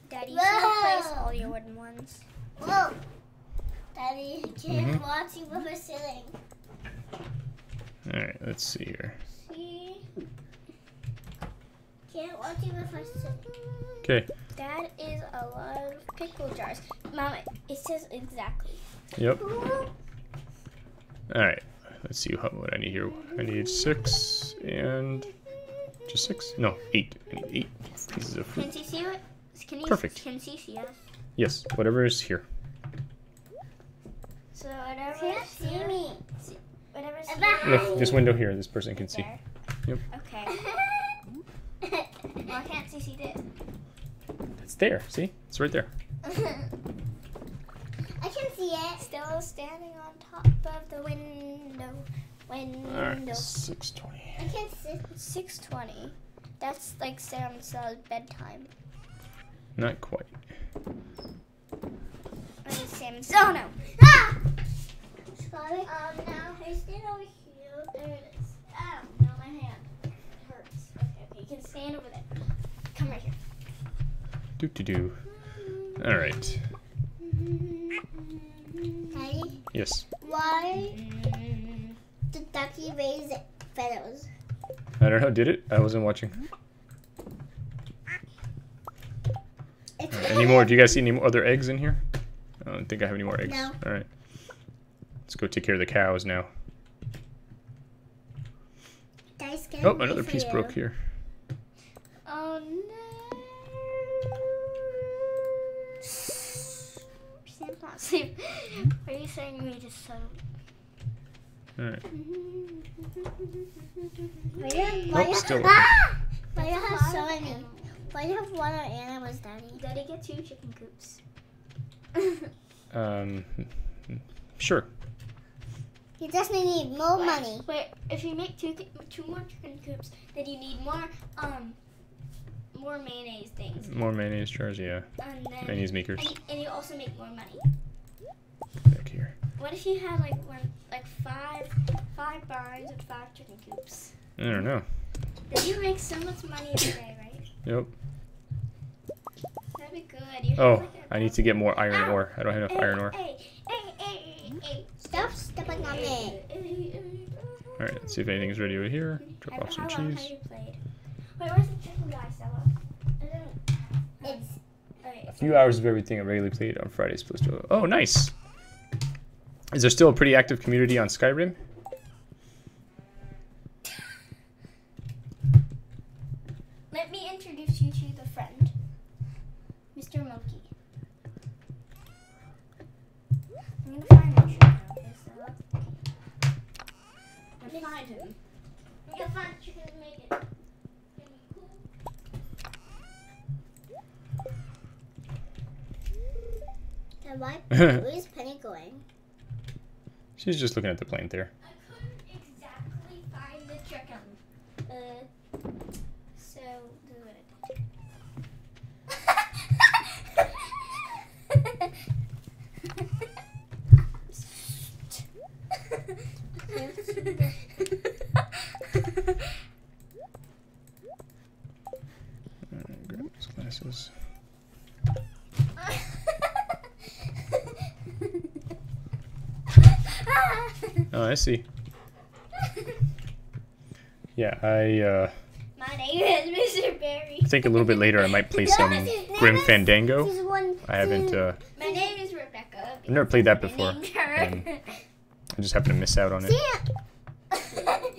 Speaker 2: Daddy, you should replace all your wooden ones. Whoa. Daddy, can't
Speaker 1: Mhm.
Speaker 2: watch you with a sitting.
Speaker 1: All right, let's see here.
Speaker 2: See? Can't watch you with a sitting.
Speaker 1: Okay.
Speaker 2: That is a lot of pickle jars. Mama, it says exactly.
Speaker 1: Yep. All right. Let's see how, what I need here. I need six and just six? No, eight. I need eight pieces of
Speaker 2: Can
Speaker 1: fruit.
Speaker 2: she see it? Can you,
Speaker 1: Perfect.
Speaker 2: Can she see us?
Speaker 1: Yes, whatever is here.
Speaker 2: So whatever. Can't see me. Whatever's
Speaker 1: Look, this window here, this person can see. Yep.
Speaker 2: Okay. Why can't she see this?
Speaker 1: It's there. See? It's right there.
Speaker 2: I see it. Still standing on top of the window. Window.
Speaker 1: All right, six twenty.
Speaker 2: I can't see. Six twenty. That's like Sam's uh, bedtime.
Speaker 1: Not quite.
Speaker 2: Or Sam's. Oh no. Ah! Sorry. Um. Now you stand over here? There it is. Ow, no, my hand hurts. Okay, okay, you can stand over there. Come right here.
Speaker 1: Do do do. All right.
Speaker 2: Daddy,
Speaker 1: Yes.
Speaker 2: why did ducky raise feathers?
Speaker 1: I don't know. Did it? I wasn't watching.
Speaker 2: It's
Speaker 1: Any more? Do you guys see any more other eggs in here? I don't think I have any more eggs.
Speaker 2: No.
Speaker 1: All right. Let's go take care of the cows now. Oh, another piece
Speaker 2: you.
Speaker 1: broke here.
Speaker 2: Oh no. Sam's not asleep. Are you saying me to settle?
Speaker 1: All right.
Speaker 2: Why do you,
Speaker 1: Nope, still-
Speaker 2: Ah! Why do you have so many? Why do you have one of animals, Daddy? Daddy get two chicken coops.
Speaker 1: Um. Sure.
Speaker 2: He definitely need more money. Wait, if you make two two more chicken coops, then you need more um more mayonnaise things,
Speaker 1: More mayonnaise jars. Yeah.
Speaker 2: and then
Speaker 1: Mayonnaise makers.
Speaker 2: and, you- and you also make more money.
Speaker 1: Back here.
Speaker 2: What if you had like one like five five barns with five chicken coops?
Speaker 1: I don't know.
Speaker 2: Then you make so much money every day, right?
Speaker 1: Yep.
Speaker 2: That'd be good. You have,
Speaker 1: Oh,
Speaker 2: like, a-
Speaker 1: I need to get more iron
Speaker 2: Ow.
Speaker 1: ore. I don't have enough
Speaker 2: Hey,
Speaker 1: iron ore.
Speaker 2: Hey, hey, hey, hey. Stop stepping on me.
Speaker 1: All right. Let's see if anything's ready over here. Drop off some
Speaker 2: How have
Speaker 1: cheese.
Speaker 2: you played? Wait, where's the chicken guy, Stella? It's.
Speaker 1: A few hours of everything I regularly played on Fridays. Supposed to. Oh, nice. Is there still a pretty active community on Skyrim?
Speaker 2: Let me introduce you to the friend, Mr. Monkey. I'm gonna find him. Okay, Stella. I'm gonna find him. I'm gonna find chicken and make it. Gonna be cool. Dad, why? Where's Penny going?
Speaker 1: She's just looking at the plane there.
Speaker 2: I exactly the chicken. Uh, so do
Speaker 1: I see. Yeah, I uh,
Speaker 2: My name is Mr. Barry.
Speaker 1: I think a little bit later I might play some Grim Fandango. I haven't. Uh,
Speaker 2: My name is Rebecca.
Speaker 1: I've never played that before.
Speaker 2: named her.
Speaker 1: Um, I just happened to miss out on it.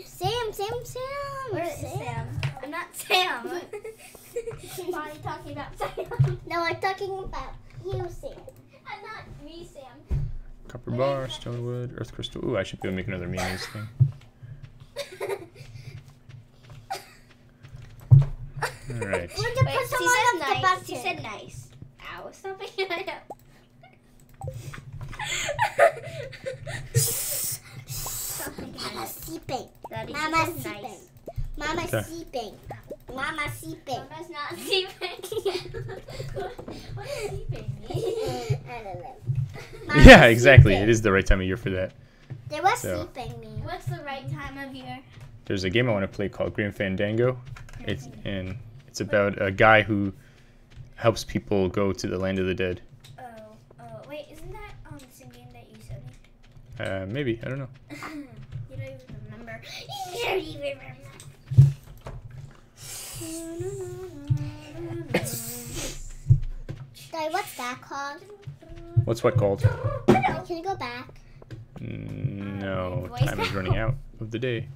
Speaker 2: Sam, Sam, Sam. Where is Sam? I'm not Sam. Why are you talking about Sam? No, I'm talking about you, Sam. I'm not me, Sam.
Speaker 1: Copper bar, stone wood, earth crystal. Ooh, I should be able to make another mayonnaise thing. All right.
Speaker 2: Where'd you put some on the nice. She said nice. Ow, stop making it up. Stop making it up.
Speaker 3: sleeping.
Speaker 2: Daddy,
Speaker 3: Mama sleeping.
Speaker 2: nice.
Speaker 3: Mama
Speaker 1: Okay.
Speaker 3: sleeping. Mama sleeping.
Speaker 2: Mama's not sleeping. what does sleeping mean?
Speaker 3: I don't know.
Speaker 1: Yeah, exactly. It is the right time of year for that.
Speaker 3: They were
Speaker 1: So.
Speaker 3: sleeping me.
Speaker 2: What's the right time of year?
Speaker 1: There's a game I want to play called Grim Fandango. It's and it's about a guy who helps people go to the land of the dead.
Speaker 2: Oh, oh, wait, isn't that um the same game that you said?
Speaker 1: Uh, maybe I don't know.
Speaker 2: you don't even remember. You don't even remember.
Speaker 3: Daddy, what's that called?
Speaker 1: What's what called?
Speaker 3: Can you go back?
Speaker 1: Mm, No,
Speaker 2: Voice
Speaker 1: time is running out of the day.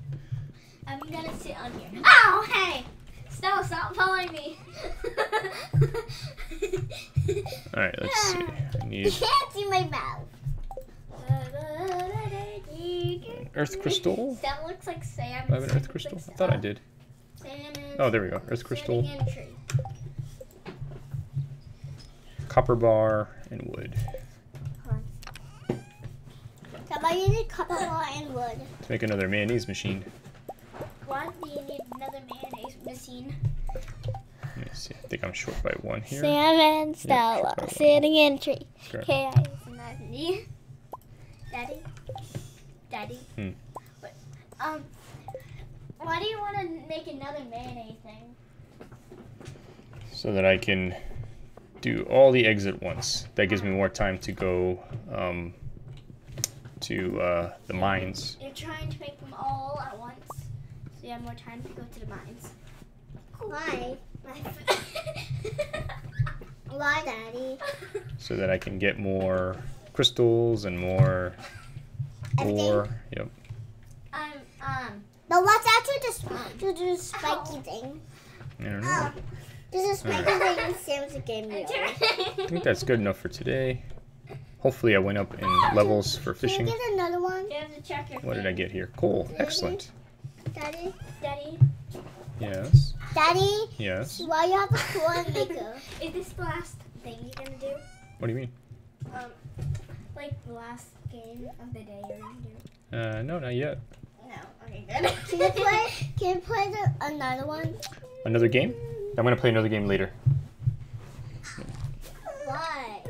Speaker 2: I'm gonna sit on here. Oh, hey! Stella, stop following me.
Speaker 1: All right, let's see. I
Speaker 3: You can't see my mouth.
Speaker 1: earth crystal.
Speaker 2: That looks like Sam.
Speaker 1: Do I have an earth crystal?
Speaker 2: like
Speaker 1: I thought I did. Oh, there we go. Earth crystal,
Speaker 2: sitting in a tree.
Speaker 1: copper bar, and wood.
Speaker 3: Somebody need copper and wood.
Speaker 1: To make another mayonnaise machine.
Speaker 2: Why do you need another mayonnaise machine?
Speaker 1: Let me see. I think I'm short by one here.
Speaker 2: Sam and
Speaker 1: Stella
Speaker 2: sitting in a tree. Okay. Daddy. Daddy.
Speaker 1: Hmm.
Speaker 2: But, um, why do you want to make another mayonnaise thing?
Speaker 1: So that I can do all the eggs at once. That gives me more time to go um, to uh, the mines.
Speaker 2: You're trying to make them all at once, so you have more time to go to the mines.
Speaker 4: Why? Why, Daddy?
Speaker 1: So that I can get more crystals and more ore. Yep.
Speaker 2: um, um,
Speaker 4: But what's actually this, the, the spiky thing?
Speaker 1: I don't know.
Speaker 4: Oh, this is spiky thing in Sam's game.
Speaker 1: I think that's good enough for today. Hopefully I went up in levels for fishing.
Speaker 4: Can you
Speaker 1: fishing.
Speaker 4: get another one,
Speaker 2: You have to check your
Speaker 1: What did I get here? Coal. Excellent.
Speaker 4: Daddy?
Speaker 2: Daddy,
Speaker 1: Yes.
Speaker 4: Daddy,
Speaker 1: Yes.
Speaker 4: why you have a corn maker?
Speaker 2: is this the last thing you're gonna do?
Speaker 1: What do you mean?
Speaker 2: Um, like the last game of the day you're gonna do?
Speaker 1: Uh, no, not yet.
Speaker 2: No. Okay, good.
Speaker 4: Can you play? Can you play the, another one?
Speaker 1: Another game? I'm gonna play another game later.
Speaker 4: Why?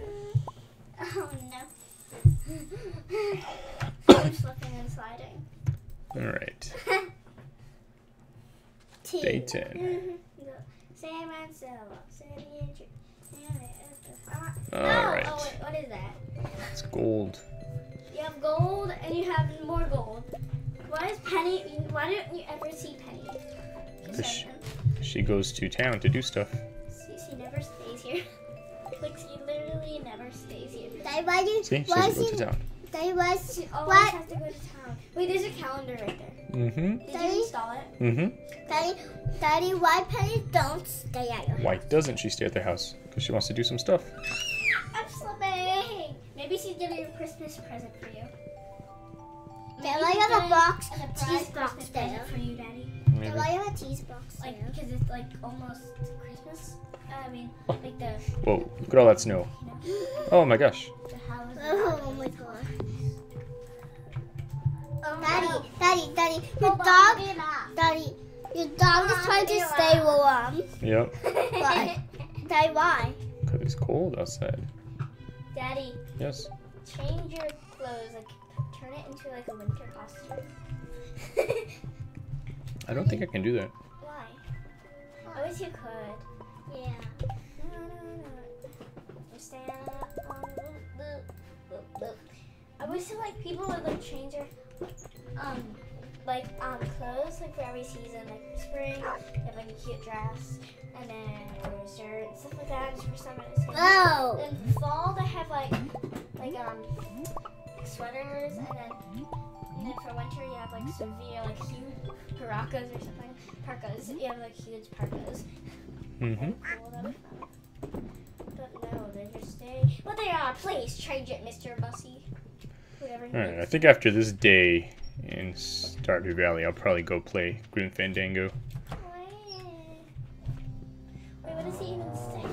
Speaker 2: Oh no. I'm slipping and sliding.
Speaker 1: All right.
Speaker 4: Two.
Speaker 1: Day ten.
Speaker 2: Sam and Stella. Sammy and Ju- Sammy and
Speaker 1: All uh,
Speaker 2: no.
Speaker 1: right.
Speaker 2: Oh wait, what is that?
Speaker 1: It's gold.
Speaker 2: You have gold and you have more gold. Why is Penny? Why don't you ever see Penny? She
Speaker 1: Cause she- She goes to town to do stuff.
Speaker 2: She, she never stays here. like she literally never stays here.
Speaker 4: Daddy, why do you?
Speaker 1: See, she
Speaker 4: why
Speaker 1: doesn't go to town.
Speaker 4: Daddy, why
Speaker 2: She always
Speaker 4: What?
Speaker 2: has to go to town. Wait, there's a calendar right there.
Speaker 1: Mm-hmm.
Speaker 2: Did
Speaker 4: Daddy?
Speaker 2: you install it?
Speaker 1: Mm-hmm.
Speaker 4: Daddy, Daddy, why pennies don't stay at your house?
Speaker 1: Why doesn't she stay at the house? Because she wants to do some stuff.
Speaker 2: I'm slipping. Maybe she's getting a Christmas present for you.
Speaker 4: Daddy,
Speaker 2: Maybe
Speaker 4: why you
Speaker 2: she's
Speaker 4: have a box,
Speaker 2: a surprise
Speaker 4: cheese box
Speaker 2: Christmas
Speaker 4: there?
Speaker 2: present for you, Daddy.
Speaker 1: Maybe.
Speaker 4: Daddy, why have a cheese box
Speaker 2: Like because it's like almost Christmas. I mean, oh. like the
Speaker 1: Whoa, look at all that snow. Oh, oh my gosh.
Speaker 4: Oh my god.
Speaker 2: Oh,
Speaker 4: Daddy. Daddy, Daddy, your dog,
Speaker 2: give me that.
Speaker 4: Daddy, your dog is trying to stay warm.
Speaker 1: Yep.
Speaker 4: Why? Daddy, why?
Speaker 1: Because it's cold outside.
Speaker 2: Daddy,
Speaker 1: Yes.
Speaker 2: change your clothes. Like turn it into like a winter costume.
Speaker 1: I don't think I can do that.
Speaker 2: Why? I wish you could.
Speaker 4: Yeah.
Speaker 2: I wish like people would like change their um like um clothes like for every season. Like for spring, you have like a cute dress, and then for shirt and stuff like that. Just for summer, it's kind
Speaker 4: Oh.
Speaker 2: Then fall they have like like um sweaters, and then and then for winter you have like severe like huge parkas or something. Parkas. You have like huge parkas.
Speaker 1: Mm-hmm.
Speaker 2: Cool, that'd be fun. But no, they just stay. But they are. Please change it, Mr. Bussy. Whatever. he
Speaker 1: Alright, I think after this day in Stardew Valley, I'll probably go play Grim Fandango.
Speaker 2: Wait. Wait, what does he even say?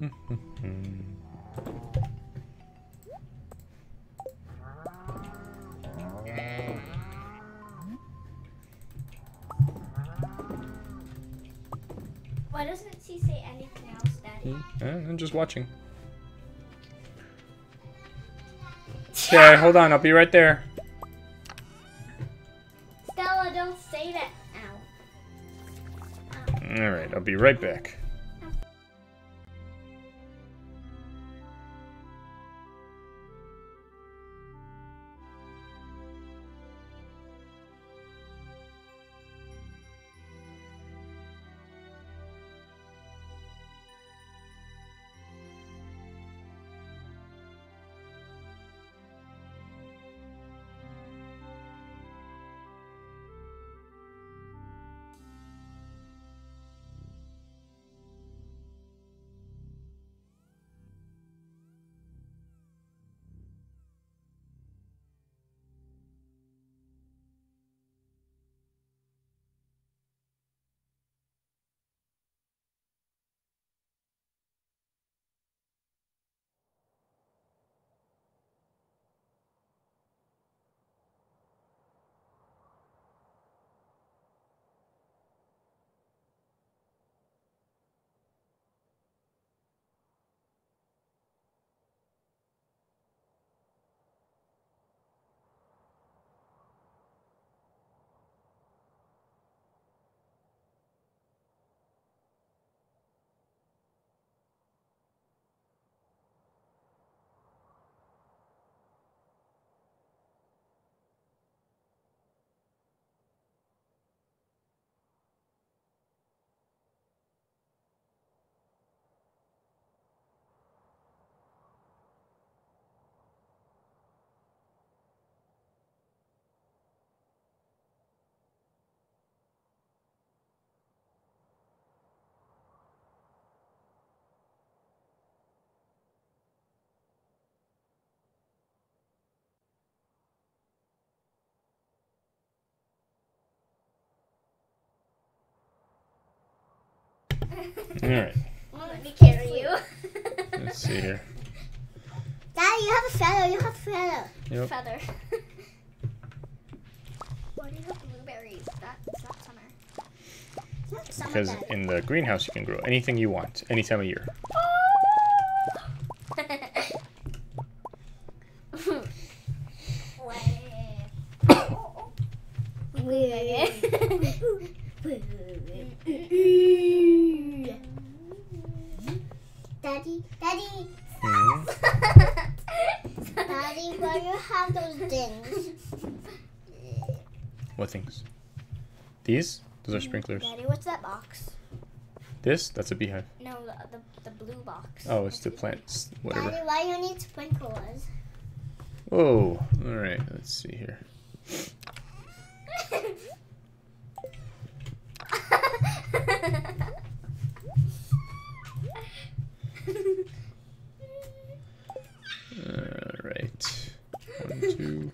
Speaker 2: Ow. Why doesn't he say anything else, Daddy?
Speaker 1: Uh, I'm just watching. Okay, hold on, I'll be right there.
Speaker 2: Stella, don't say that. Ow.
Speaker 1: Alright, I'll be right back. All right.
Speaker 2: Let me carry you.
Speaker 1: Let's see here.
Speaker 4: Daddy, you have a feather. You have a feather.
Speaker 1: Yep.
Speaker 2: Feather. Why do you have blueberries? That's not summer.
Speaker 4: That's summer,
Speaker 1: Because
Speaker 4: Daddy.
Speaker 1: in the greenhouse you can grow anything you want, any time of year.
Speaker 4: Daddy, Daddy,
Speaker 1: Mhm.
Speaker 4: Daddy, why you have those things?
Speaker 1: What things? These? Those are sprinklers.
Speaker 2: Daddy, what's that box?
Speaker 1: This? That's a beehive.
Speaker 2: No, the, the, the blue box.
Speaker 1: Oh, it's the plants. Whatever.
Speaker 4: Daddy, why you need sprinklers?
Speaker 1: Whoa. All right. Let's see here. All right. One, two.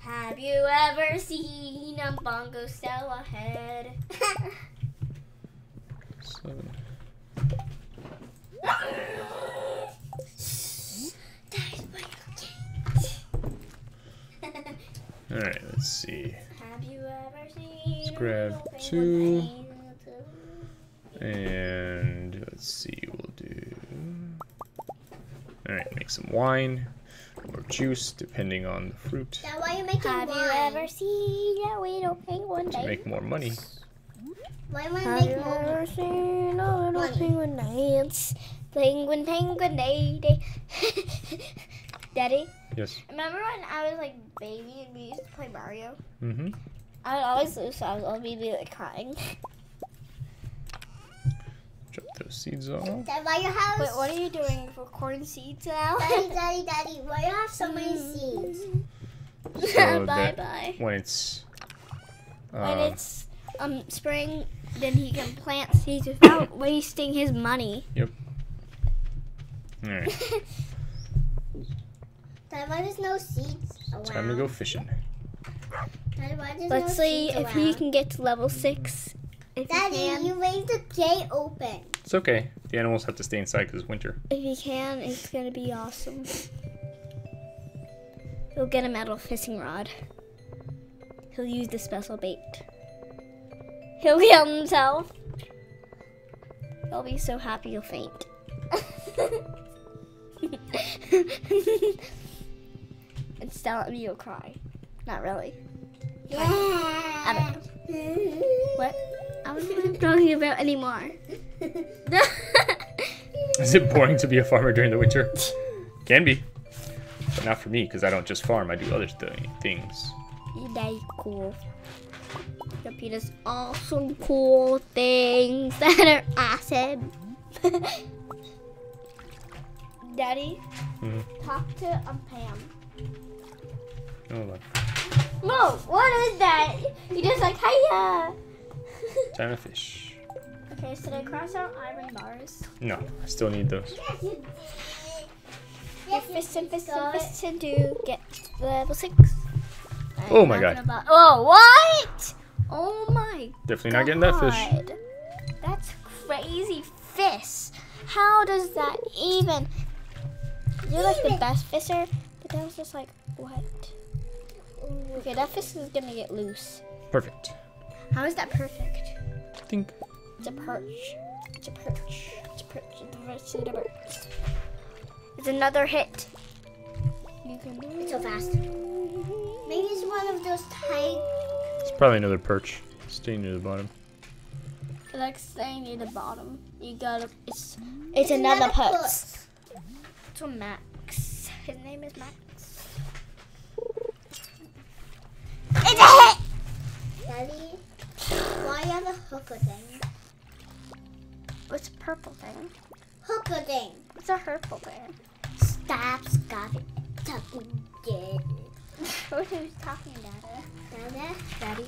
Speaker 2: Have you ever seen a bongo stella head?
Speaker 1: Seven. All right. Let's see.
Speaker 2: Have you ever seen
Speaker 1: Let's grab two. And let's see, we'll do. All right, make some wine juice, depending on the fruit,
Speaker 4: Dad, why you making
Speaker 2: Have
Speaker 4: wine?
Speaker 2: you ever seen a little penguin
Speaker 1: to make more money.
Speaker 4: Why am I
Speaker 2: Have you
Speaker 4: making more?
Speaker 2: ever seen a little
Speaker 4: Money.
Speaker 2: penguin dance? Penguin, penguin, day, day. Daddy,
Speaker 1: Yes.
Speaker 2: remember when I was like baby and we used to play Mario?
Speaker 1: Mm-hmm.
Speaker 2: I would always lose, so I was always be like crying.
Speaker 1: Drop those seeds off.
Speaker 4: Dad, why you have?
Speaker 2: Wait, what are you doing? Recording seeds now?
Speaker 4: Daddy, Daddy, Daddy, why you have so many seeds?
Speaker 1: So
Speaker 2: bye bye.
Speaker 1: when it's
Speaker 2: When
Speaker 1: um,
Speaker 2: it's um spring, then he can plant seeds without wasting his money. Yep.
Speaker 1: All right,
Speaker 4: Dad, why there's no seeds around?
Speaker 1: time to go fishing.
Speaker 4: Dad, why
Speaker 2: Let's
Speaker 4: no
Speaker 2: see
Speaker 4: seeds
Speaker 2: if he can get to level six. If he
Speaker 4: Daddy,
Speaker 2: can,
Speaker 4: you leave the gate open.
Speaker 1: It's okay. The animals have to stay inside because it's winter.
Speaker 2: if you can, it's gonna be awesome. He'll get a metal fishing rod. He'll use the special bait. He'll kill himself. He'll be so happy he'll faint. and stare at me, you'll cry. Not really.
Speaker 4: Yeah.
Speaker 2: What? I don't know what I'm talking about anymore.
Speaker 1: Is it boring to be a farmer during the winter? Can be, but not for me because I don't just farm. I do other th- things.
Speaker 2: That's cool. Yep, he does awesome, cool things that are awesome. Daddy,
Speaker 1: Mhm.
Speaker 2: talk to um, Pam.
Speaker 1: Hold on.
Speaker 2: No, what is that? You just like, hiya.
Speaker 1: Time to fish.
Speaker 2: okay, so I cross out iron bars.
Speaker 1: No, I still need those.
Speaker 4: Yes, you did.
Speaker 2: Yes, fist and fist and fist and to get level six.
Speaker 1: Oh
Speaker 2: I'm
Speaker 1: my God.
Speaker 2: gonna oh, what? Oh my
Speaker 1: Definitely not getting that fish.
Speaker 2: That's crazy fish. How does that even? You're like the best fisher, but that was just like what? Okay, that fish is gonna get loose.
Speaker 1: Perfect.
Speaker 2: How is that perfect?
Speaker 1: I think.
Speaker 2: It's a perch. It's a perch. It's a perch. It's a perch. It's a perch. It's another hit. You can
Speaker 4: It's so fast. Maybe it's one of those tight.
Speaker 1: It's probably another perch. Staying near the bottom.
Speaker 2: like staying near the bottom. You gotta. It's. It's, another, perch.
Speaker 4: perch.
Speaker 2: It's a Max. His name is Max. It's a hit.
Speaker 4: Daddy, why you have a hooker thing?
Speaker 2: What's a purple thing?
Speaker 4: Hooker thing.
Speaker 2: What's a purple thing?
Speaker 4: Stop, stop it. Stop it.
Speaker 2: what are you talking about?
Speaker 4: Dada, Daddy.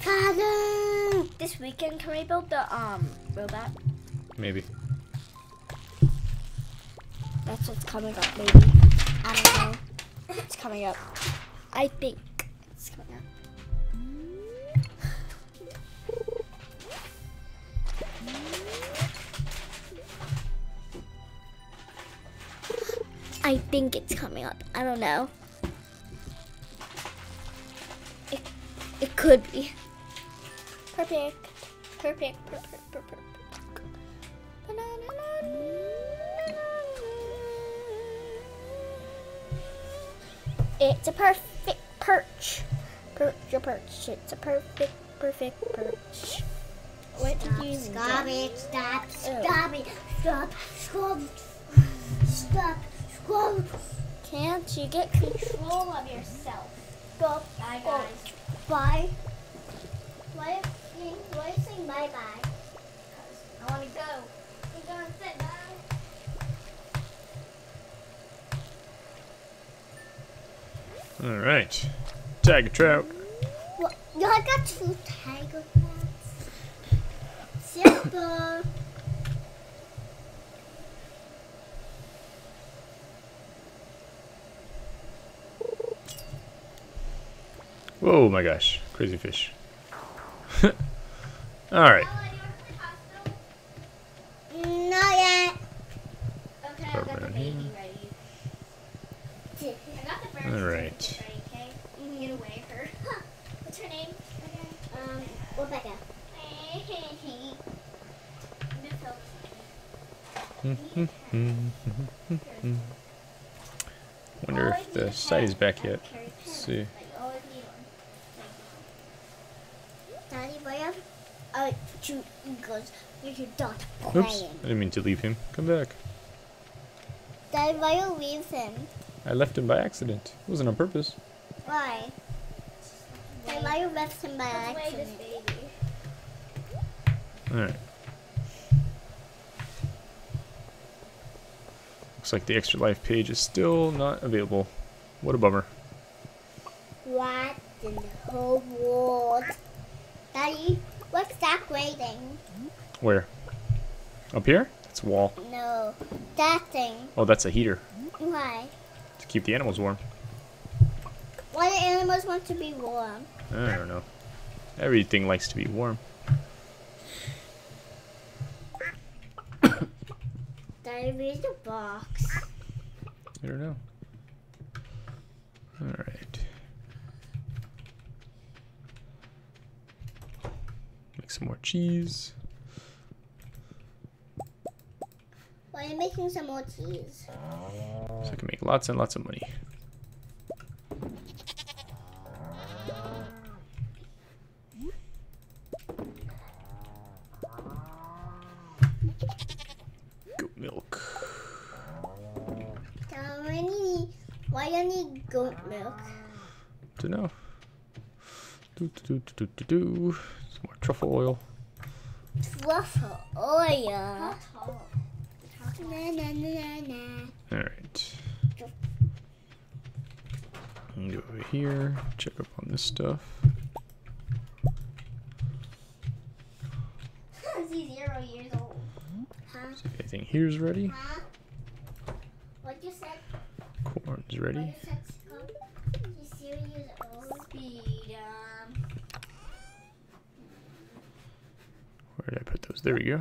Speaker 4: Father.
Speaker 2: This weekend, can we build the um robot?
Speaker 1: Maybe.
Speaker 2: That's what's coming up, maybe. I don't know. It's coming up. I think
Speaker 3: I think it's coming up. I don't know. It, it could be. Perfect. Perfect. Perfect. Perfect. It's a perfect perch. Perch a perch. It's a perfect, perfect perch. What did you
Speaker 4: Stop
Speaker 3: do?
Speaker 4: it, stop,
Speaker 3: Oh.
Speaker 4: it, stop, stop, stop, stop.
Speaker 3: Can't you get control of yourself?
Speaker 4: Stop.
Speaker 2: Bye,
Speaker 4: Oh.
Speaker 2: guys.
Speaker 4: Bye. Why, why are you saying bye bye?
Speaker 2: I want to go. We're going to sit down.
Speaker 1: All right. Tiger trout.
Speaker 4: Well, you I got two tiger cats. Simple.
Speaker 1: Whoa, my gosh. Crazy fish. All right.
Speaker 2: Ella, do you want to play hospital?
Speaker 4: Not yet.
Speaker 2: Okay, I got the
Speaker 1: Around
Speaker 2: baby
Speaker 1: here.
Speaker 2: ready. I got the first
Speaker 1: All right.
Speaker 2: certificate ready, okay? You can get away her. What's her name?
Speaker 4: Um, Rebecca.
Speaker 1: Wonder if the site is back yet. Let's see.
Speaker 4: Daddy, why have uh, two eagles with your dog
Speaker 1: Oops.
Speaker 4: playing?
Speaker 1: I didn't mean to leave him. Come back.
Speaker 4: Daddy, why you leave him?
Speaker 1: I left him by accident. It wasn't on purpose.
Speaker 4: Why? Daddy, why you left him by
Speaker 2: Let's weigh this
Speaker 4: accident?
Speaker 2: baby.
Speaker 1: All right. Looks like the extra life page is still not available. What a bummer.
Speaker 4: What in the whole world? Daddy, what's that grading?
Speaker 1: Where? Up here? It's a wall.
Speaker 4: No, that thing.
Speaker 1: Oh, that's a heater
Speaker 4: Why?
Speaker 1: to keep the animals warm.
Speaker 4: Why do animals want to be warm?
Speaker 1: I don't know. Everything likes to be warm.
Speaker 4: Daddy, read the box.
Speaker 1: I don't know. All right. Make some more cheese.
Speaker 4: Why are you making some more cheese?
Speaker 1: So I can make lots and lots of money. Goat milk.
Speaker 4: Tell me, need- why you need goat milk?
Speaker 1: Don't know. Do, do, do, do, do, do. Some more truffle oil.
Speaker 4: Truffle oil.
Speaker 2: How?
Speaker 4: Na na na na.
Speaker 1: All right. And Go over here. Check up on this stuff.
Speaker 2: Zero years old?
Speaker 4: Huh?
Speaker 1: See if anything here's ready.
Speaker 4: Huh? What you said?
Speaker 1: Corn's
Speaker 4: What
Speaker 1: ready.
Speaker 4: you said, He's zero years old.
Speaker 2: Speed, um,
Speaker 1: Where did I put those? There we go.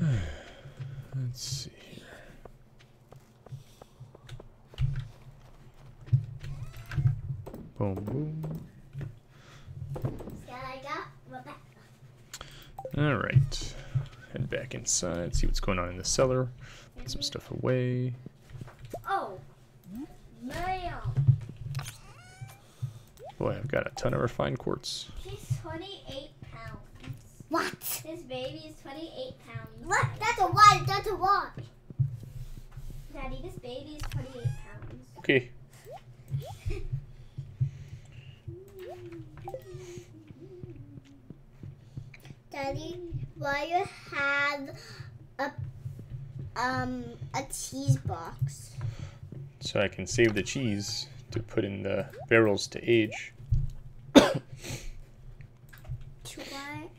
Speaker 1: Let's see. Boom, boom.
Speaker 4: Scott, I got Rebecca.
Speaker 1: Alright. Head back inside, see what's going on in the cellar. Put some stuff away.
Speaker 2: oh, man.
Speaker 1: Boy, I've got a ton of refined quartz.
Speaker 2: She's 28 pounds.
Speaker 4: What?
Speaker 2: This baby is 28 pounds.
Speaker 4: What? That's a what? That's a what?
Speaker 2: Daddy, this baby is 28 pounds.
Speaker 1: Okay.
Speaker 4: Daddy, why you have a um a cheese box?
Speaker 1: So I can save the cheese to put in the barrels to age.
Speaker 4: To what?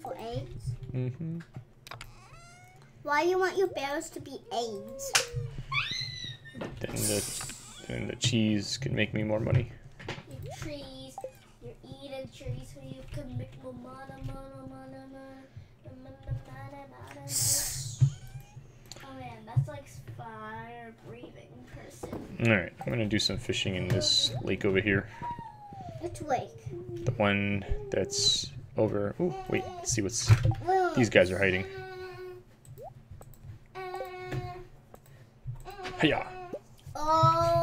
Speaker 4: For eggs?
Speaker 1: Mm-hmm.
Speaker 4: Why you want your barrels to be eggs?
Speaker 1: And the, and the cheese can make me more money.
Speaker 2: Your trees, you're eating trees so you can make more money, money, money, money, money, money. Oh man, that's like fire breathing person.
Speaker 1: Alright, I'm gonna do some fishing in this lake over here.
Speaker 4: Which lake?
Speaker 1: The one that's over. Oh, wait, let's see what's. These guys are hiding. Hiya!
Speaker 4: Oh.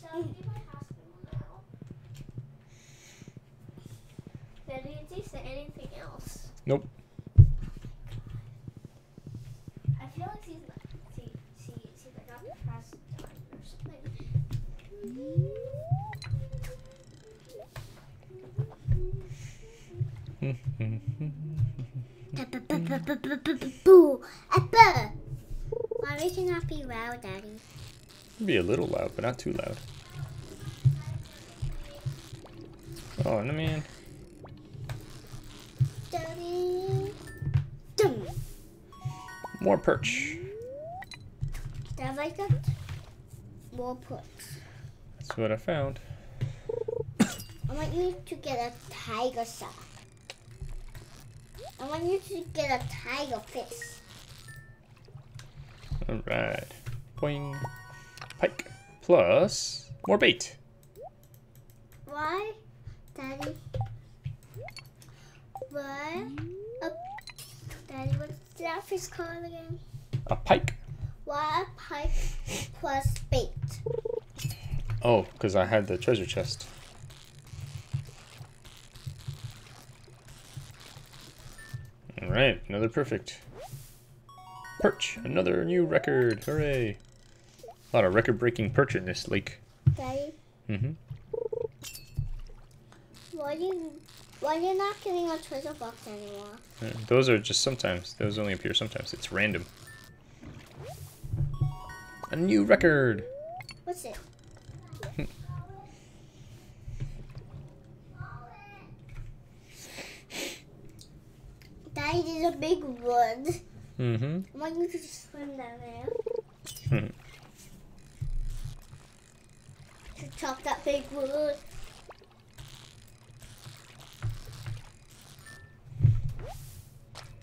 Speaker 2: So I'll leave my hospital now. Did you say anything else?
Speaker 1: Nope.
Speaker 2: I feel like she's like, she, she, she's like got the press done or something.
Speaker 4: Boo. Apple. Why would you not be loud, Daddy?
Speaker 1: Be a little loud, but not too loud. Oh, no, man. More perch.
Speaker 4: Dad like that? More puts.
Speaker 1: That's what I found.
Speaker 4: I want you to get a tiger saw. I want you to get a tiger fish.
Speaker 1: Alright. Boing. Plus more bait.
Speaker 4: Why, Daddy? Why? Daddy, what's that fish called again?
Speaker 1: A pike.
Speaker 4: Why a pike plus bait?
Speaker 1: Oh, because I had the treasure chest. Alright, another perfect. Perch. Another new record. Hooray. A lot of record breaking perch in this lake.
Speaker 4: Daddy,
Speaker 1: Mm-hmm.
Speaker 4: why you why you not getting a treasure box anymore?
Speaker 1: Uh, Those are just sometimes. Those only appear sometimes. It's random. A new record.
Speaker 4: What's it? Daddy, there's a big wood.
Speaker 1: Mm-hmm.
Speaker 4: I want you to just swim down there.
Speaker 1: Hmm.
Speaker 4: To chop that big wood.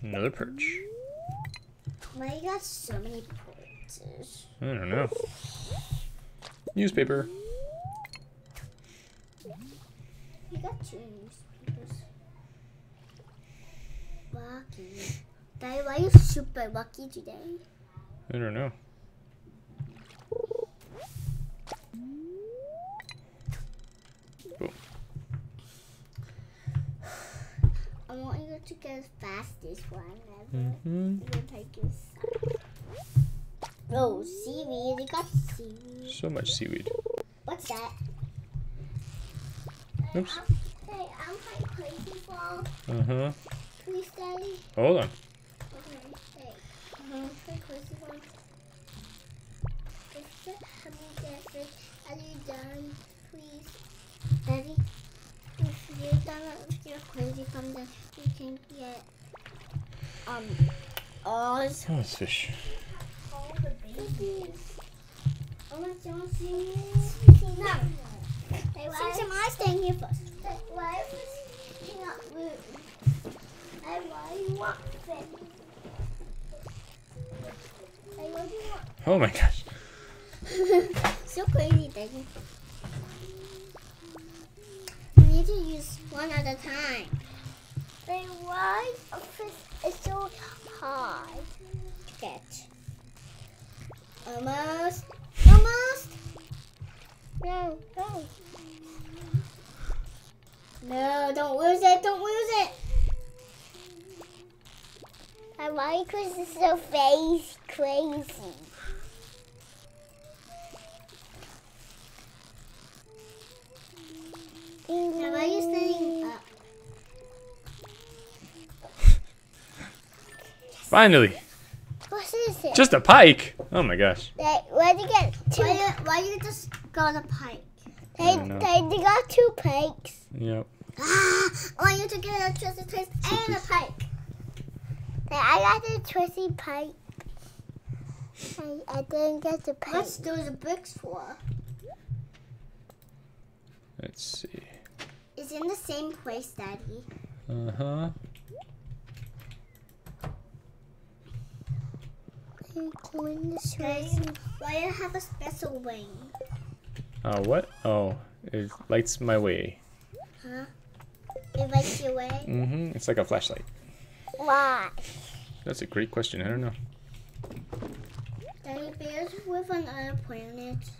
Speaker 1: Another perch.
Speaker 4: Why you got so many perches?
Speaker 1: I don't know. Newspaper.
Speaker 4: You got two newspapers. Lucky. Daddy, why are you super lucky today?
Speaker 1: I don't know.
Speaker 4: I want you to get as fast as one ever.
Speaker 1: Mm-hmm.
Speaker 4: You're taking some. Oh, seaweed. You got seaweed.
Speaker 1: So much seaweed.
Speaker 4: What's that?
Speaker 1: Oops.
Speaker 4: Hey, I'm playing Crazy Ball.
Speaker 1: Uh-huh.
Speaker 4: Please, Daddy.
Speaker 1: Hold on.
Speaker 4: Okay. Crazy Ball. Is it honey desert? Are you done? Please. Daddy, if you're done with your Crazy Ball, then you can get, um, Oz.
Speaker 1: Oh, it's fish.
Speaker 2: All the babies.
Speaker 4: Oh, my God, see No.
Speaker 2: Hey,
Speaker 4: Since am staying here first?
Speaker 2: why was he not moving? Hey, why want fish? Hey, what do you want?
Speaker 1: Oh my gosh.
Speaker 4: so crazy, Daddy. Need to use one at a time.
Speaker 2: Hey, why is so hard?
Speaker 4: To get. Almost. Almost. No, no. No, don't lose it. Don't lose it.
Speaker 2: Why Chris is so face crazy?
Speaker 4: Now, why are you standing up?
Speaker 1: Finally.
Speaker 2: What is it?
Speaker 1: Just a pike. Oh my gosh.
Speaker 2: They, where'd you get two?
Speaker 4: Why you, why you just got a pike?
Speaker 2: They, they, they got two pikes.
Speaker 1: Yep.
Speaker 4: Ah, I want you to get a treasure chest and a pike.
Speaker 3: I got the twisty pipe. I, I didn't get the pipe.
Speaker 4: What's those bricks for?
Speaker 1: Let's see.
Speaker 4: It's in the same place, Daddy.
Speaker 1: Uh huh.
Speaker 3: I'm going to
Speaker 4: Daddy, why do you have a special wing?
Speaker 1: Uh, what? Oh, it lights my way.
Speaker 4: Huh? It lights your way?
Speaker 1: Mm-hmm. It's like a flashlight.
Speaker 3: Why?
Speaker 1: That's a great question. I don't know.
Speaker 4: Daddy, bears live on other planets.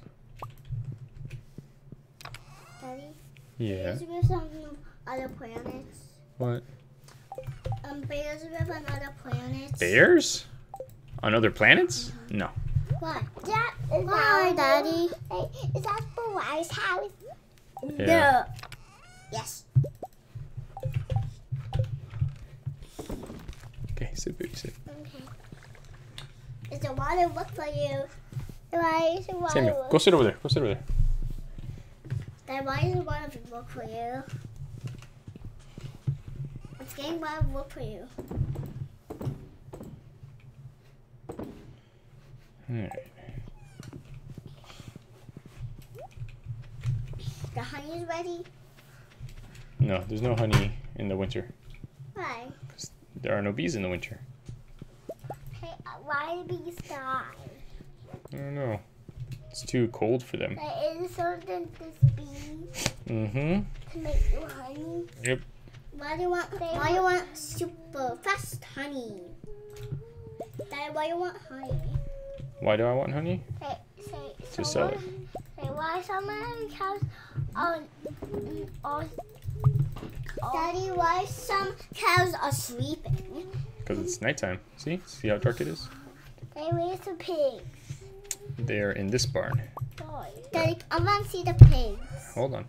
Speaker 4: Daddy,
Speaker 1: Yeah.
Speaker 4: bears live on other planets.
Speaker 1: What?
Speaker 4: Um, bears live on other planets.
Speaker 1: Bears? On other planets? No.
Speaker 4: What?
Speaker 3: That is
Speaker 4: Why,
Speaker 3: our-
Speaker 4: Daddy?
Speaker 3: Hey, is that the wise house?
Speaker 1: Yeah.
Speaker 4: Yes.
Speaker 1: Okay, sit, baby, sit.
Speaker 4: Okay. Is the water look for you?
Speaker 3: Why is the wise
Speaker 1: Samuel, go sit over there. Go sit over there.
Speaker 4: Dad, why does the water look for you? It's getting water look for you.
Speaker 1: Alright.
Speaker 4: The honey is ready.
Speaker 1: No, there's no honey in the winter.
Speaker 4: Why?
Speaker 1: Because There are no bees in the winter.
Speaker 3: Hey, uh, why do bees die?
Speaker 1: I don't know. It's too cold for them.
Speaker 3: Is something this bee
Speaker 1: Mm-hmm.
Speaker 3: to make you honey.
Speaker 1: Yep.
Speaker 4: Why do you want? Why do you want super fast honey? Dad, why do you want honey?
Speaker 1: Why do I want honey?
Speaker 3: Say, say,
Speaker 1: To sell it.
Speaker 3: Say, why some of the cows on, on,
Speaker 4: Daddy, why some cows are sleeping?
Speaker 1: Because it's nighttime. See? See how dark it is?
Speaker 3: they raise the pigs.
Speaker 1: They're in this barn.
Speaker 3: Boy.
Speaker 4: Daddy, I want to see the pigs.
Speaker 1: Hold on.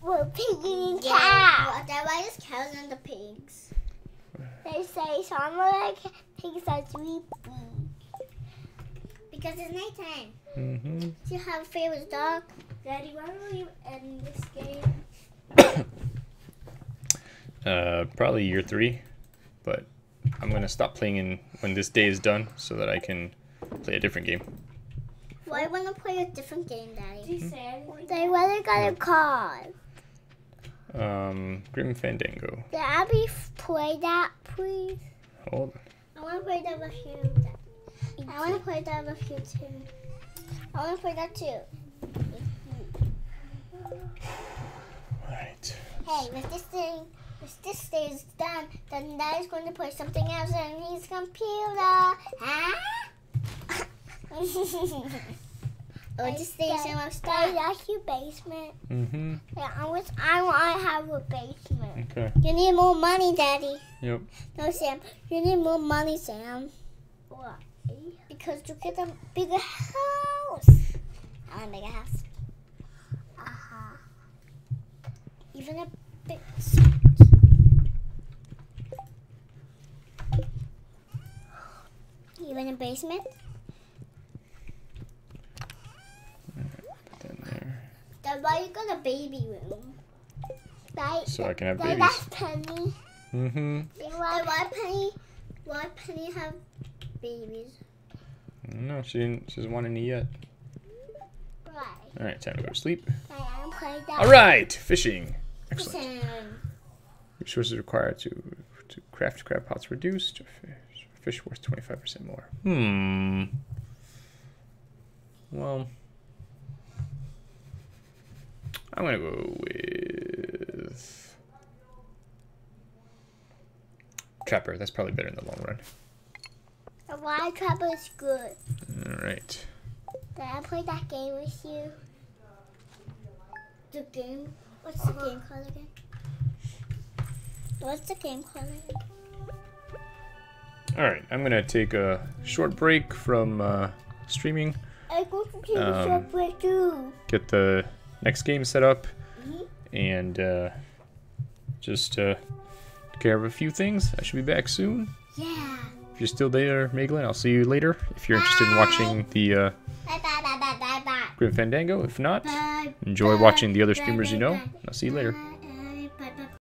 Speaker 3: We're picking
Speaker 4: Yeah.
Speaker 3: cows.
Speaker 4: Dad, why is cows and the pigs?
Speaker 3: They say some of the pigs are sleeping.
Speaker 4: Because it's nighttime.
Speaker 1: Mm-hmm.
Speaker 4: Do you have a favorite dog?
Speaker 2: Daddy, why don't you end this game?
Speaker 1: Uh, probably year three, but I'm gonna stop playing in when this day is done so that I can play a different game.
Speaker 4: Why want to play a different game,
Speaker 2: Did
Speaker 4: Daddy?
Speaker 2: you say anything?
Speaker 3: They really got a car.
Speaker 1: Um, Grim Fandango.
Speaker 3: Did Abby play that, please?
Speaker 1: Hold on.
Speaker 4: I want to play that with you. I want to play that with you too. I want to play that too.
Speaker 1: Alright.
Speaker 4: Hey, with this thing, if this thing is done, then Daddy's going to play something else on his computer. Huh? or this station was
Speaker 3: Daddy,
Speaker 4: done.
Speaker 3: that's your basement.
Speaker 1: Mm-hmm.
Speaker 3: Yeah, I wish I want to have a basement.
Speaker 1: Okay.
Speaker 4: You need more money, Daddy.
Speaker 1: Yep.
Speaker 4: No, Sam. You need more money, Sam.
Speaker 3: Why?
Speaker 4: Because you get a bigger house. I want a bigger house.
Speaker 3: Uh-huh.
Speaker 4: Even a big. Even a basement.
Speaker 1: Put in there.
Speaker 4: Then why you got a baby room?
Speaker 3: Right?
Speaker 1: So I can have
Speaker 3: Then
Speaker 1: babies.
Speaker 3: that's Penny.
Speaker 1: Mm-hmm.
Speaker 4: Then
Speaker 3: what?
Speaker 4: why Penny? Why Penny have babies?
Speaker 1: No, she didn't. She doesn't want any yet.
Speaker 3: Right.
Speaker 1: All right, time to go to sleep.
Speaker 3: Right.
Speaker 1: All right, fishing. Excellent.
Speaker 4: Sam.
Speaker 1: Resources required to to craft crab pots reduced. Fish, fish worth twenty five percent more. Hmm. Well, I'm gonna go with trapper. That's probably better in the long run.
Speaker 3: The wild trapper is good.
Speaker 1: All right.
Speaker 3: Did I play that game with you?
Speaker 4: The game. What's the game called again? What's the game called again?
Speaker 1: All right. I'm gonna take a short break from uh, streaming.
Speaker 3: I go to take
Speaker 1: Um,
Speaker 3: a short break too.
Speaker 1: get the next game set up
Speaker 3: Mm-hmm.
Speaker 1: and uh, just uh, take care of a few things. I should be back soon.
Speaker 4: Yeah.
Speaker 1: If you're still there, Meglin, I'll see you later. If you're interested in watching the uh,
Speaker 4: Bye bye bye.
Speaker 1: Grim Fandango, if not, Enjoy watching the other streamers you know. I'll see you later.